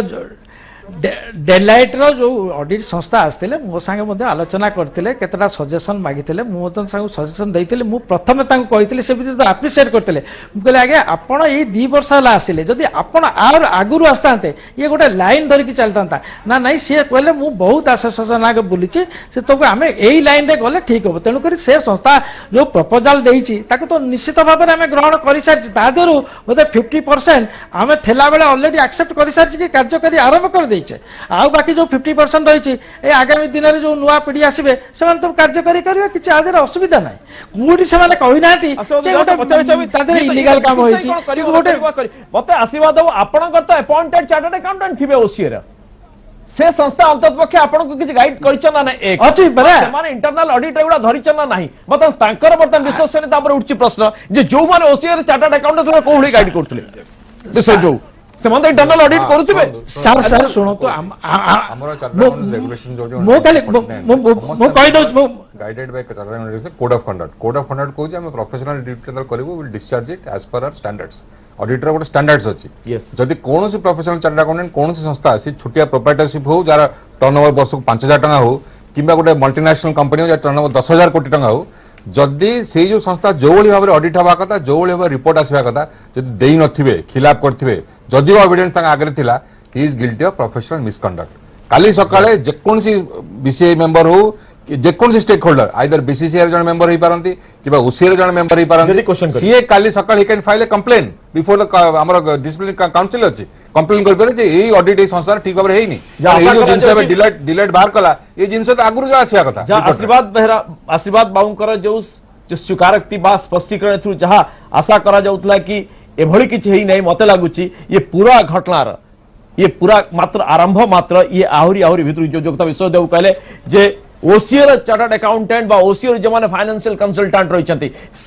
ଡେଲାଇଟ୍ର ଯେଉଁ ଅଡ଼ିଟ୍ ସଂସ୍ଥା ଆସିଥିଲେ ମୋ ସାଙ୍ଗେ ମଧ୍ୟ ଆଲୋଚନା କରିଥିଲେ କେତେଟା ସଜେସନ୍ ମାଗିଥିଲେ ମୁଁ ମଧ୍ୟ ତାଙ୍କୁ ସଜେସନ୍ ଦେଇଥିଲି ମୁଁ ପ୍ରଥମେ ତାଙ୍କୁ କହିଥିଲି ସେ ବିଷୟରେ ଆପ୍ରିସିଏଟ୍ କରିଥିଲେ ମୁଁ କହିଲି ଆଜ୍ଞା ଆପଣ ଏଇ ଦୁଇ ବର୍ଷ ହେଲା ଆସିଲେ ଯଦି ଆପଣ ଆହୁରି ଆଗରୁ ଆସିଥାନ୍ତେ ଇଏ ଗୋଟେ ଲାଇନ୍ ଧରିକି ଚାଲିଥାନ୍ତା ନା ନାଇଁ ସିଏ କହିଲେ ମୁଁ ବହୁତ ଆସୋସିଏସନ୍ ଆଗେ ବୁଲିଛି ସେ ତକୁ ଆମେ ଏଇ ଲାଇନ୍ରେ ଗଲେ ଠିକ୍ ହେବ ତେଣୁକରି ସେ ସଂସ୍ଥା ଯେଉଁ ପ୍ରପୋଜାଲ୍ ଦେଇଛି ତାକୁ ତ ନିଶ୍ଚିତ ଭାବରେ ଆମେ ଗ୍ରହଣ କରିସାରିଛି ତା ଦେହରୁ ବୋଧେ ଫିଫ୍ଟି ପରସେଣ୍ଟ ଆମେ ଥିଲାବେଳେ ଅଲରେଡ଼ି ଆକ୍ସେପ୍ଟ କରିସାରିଛି କି କାର୍ଯ୍ୟକାରୀ ଆରମ୍ଭ କରିଦେଇ ଦେଇଛେ ଆଉ ବାକି ଯେଉଁ ଫିଫ୍ଟି ପରସେଣ୍ଟ ରହିଛି ଏ ଆଗାମୀ ଦିନରେ ଯୋଉ ନୂଆ ପିଢ଼ି ଆସିବେ ସେମାନେ ତ କାର୍ଯ୍ୟ କରିବେ କିଛି ଆ ଅସୁବିଧା ନାହିଁ କୋଉଠି ସେମାନେ କହିନାହାନ୍ତି ତା ଦେହରେ ଇଲିଗାଲ କାମ ହେଇଛି ଗୋଟେ ମତେ ଆଶୀର୍ବାଦ ବାବୁ ଆପଣଙ୍କର ତ ଆପଏଣ୍ଟେଡ୍ ଚାର୍ଟର୍ଡ ଆକାଉଣ୍ଟାଣ୍ଟ ଥିବେ ଓସିଏର ସେ ସଂସ୍ଥା ଅନ୍ତତ ପକ୍ଷେ ଆପଣଙ୍କୁ କିଛି ଗାଇଡ କରିଛନ୍ତି ନା ନାହିଁ ଅଛି ସେମାନେ ଇଣ୍ଟରନାଲ ଅଡିଟ୍ ଏଗୁଡା ଧରିଛନ୍ତି ନାହିଁ ବର୍ତ୍ତମାନ ତାଙ୍କର ବର୍ତ୍ତମାନ ବିଶ୍ୱସନୀୟତା ଉପରେ ଉଠୁଛି ପ୍ରଶ୍ନ ଯେ ଯୋଉମାନେ ଓସିଆର ଚାର୍ଟାର୍ଡ ଆକାଉଣ୍ଟ ସେମାନେ କୋଉ ଭଳି ଗାଇଡ୍ କରୁଥିଲେ ଯୋଉ ସେମାନେ ଇଣ୍ଟରନାଲ ଅଡିଟ୍ କରୁଥିବେ ସାର୍ ସାର୍ ଶୁଣନ୍ତୁ ମୁଁ ଖାଲି ମୁଁ କହିଦେଉଛି ମୁଁ guided by code of conduct code of conduct କହୁଛି ଆମେ professional duty ଯେତେବେଳେ କରିବୁ will discharge it as per our standards auditor ଗୋଟେ ଷ୍ଟାଣ୍ଡାର୍ଡସ୍ ଅଛି ଯଦି କୌଣସି ପ୍ରଫେସନାଲ ଚାର୍ଟାର୍ଡ ଆକାଉଣ୍ଟାଣ୍ଟ କୌଣସି ସଂସ୍ଥା ସେ ଛୋଟିଆ ପ୍ରୋପ୍ରାଇଟରସିପ୍ ହଉ ଯାହାର ଟର୍ନ ଓଭର ବର୍ଷକୁ ପାଞ୍ଚ ହଜାର ଟଙ୍କା ହଉ କିମ୍ବା ଗୋଟେ ମଲ୍ଟିନ୍ୟାସନାଲ କମ୍ପାନୀ ହଉ ଯାହା ଟର୍ନ ଓଭର ଦଶ ହଜାର କୋଟି ଟଙ୍କା ହଉ ଯଦି ସେଇ ଯେଉଁ ସଂସ୍ଥା ଯେଉଁଭଳି ଭାବରେ ଅଡିଟ୍ ହେବା କଥା ଯେଉଁଭଳି ଭାବରେ ରିପୋର୍ଟ ଆସିବା କଥା ଯଦି ଦେଇନଥିବେ ଖିଲାପ କରିଥିବେ ଯଦିଓ ଏଭିଡେନ୍ସ ତାଙ୍କ ଆଗରେ ଥିଲା he is guilty of professional misconduct କାଲି ସକାଳେ ଯେକୌଣସି ବିସିଆଇ ମେମ୍ବର ହଉ যেকোন স্টেক হোল্ডর আইদর বিসিসিআই জন মেম্বর হই পারন্তি কিবা ওসিআই জন মেম্বর হই পারন্তি সিএ কালি সকাল he can file a complain before the আমার ডিসিপ্লিন কাউন্সিল আছে কমপ্লেন করি পারে যে এই অডিট এই সংস্থার ঠিক ভাবে হেইনি এই যে জিনিস এবে ডিলেট ডিলেট বাহার কলা এই জিনিস তো আগুরু যা আসিয়া কথা আশীর্বাদ বেহরা আশীর্বাদ বাবুঙ্কর যে স্বীকারোক্তি বা স্পষ্টীকরণ থ্রু যাহা আশা করা যাউতলা কি ଏଭଳି କିଛି ହେଇନାହିଁ ମୋତେ ଲାଗୁଛି ଇଏ ପୁରା ଘଟଣାର ଇଏ ପୁରା ମାତ୍ର ଆରମ୍ଭ ମାତ୍ର ଇଏ ଆହୁରି ଆହୁରି ଭିତରୁ ଯୋଉ ଯୋଗତା ବିଶ୍ୱଦେବ କହିଲେ ଯେ ওসিওর চার্টার্ড আকাউন্টাট বা ওসিওর যে ফাইনান্সিয়াল কনসলটাট রয়েছেন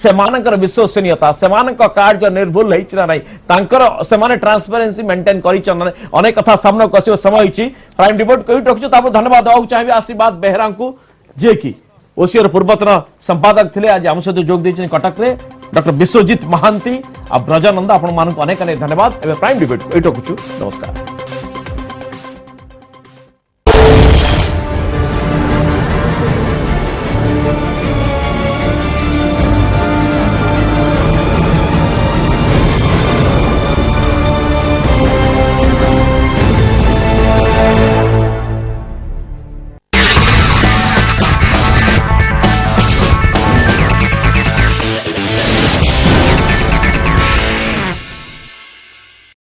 সেমানকর বিশ্বসনীয়তা সেমানক কার্য নির্ভুল হয়েছে না নাই তাঙ্কর সেমানে ট্রান্সপারেন্সি মেনটেন করিছেন না অনেক কথা সামনা কসিব সময় হইছি প্রাইম রিপোর্ট কই রাখছো তারপর ধন্যবাদ দেওয়া চাইবে আশীর্বাদ বেহরাঙ্কু যে কি ওসিওর পূর্বতন সম্পাদক থিলে আজ আম সহ যোগ দিয়েছেন কটকরে डॉक्टर विश्वजित महांती आ ब्रजानंद आपण मानक अनेक अनेक धन्यवाद प्राइम डिबेट ये रखुचु नमस्कार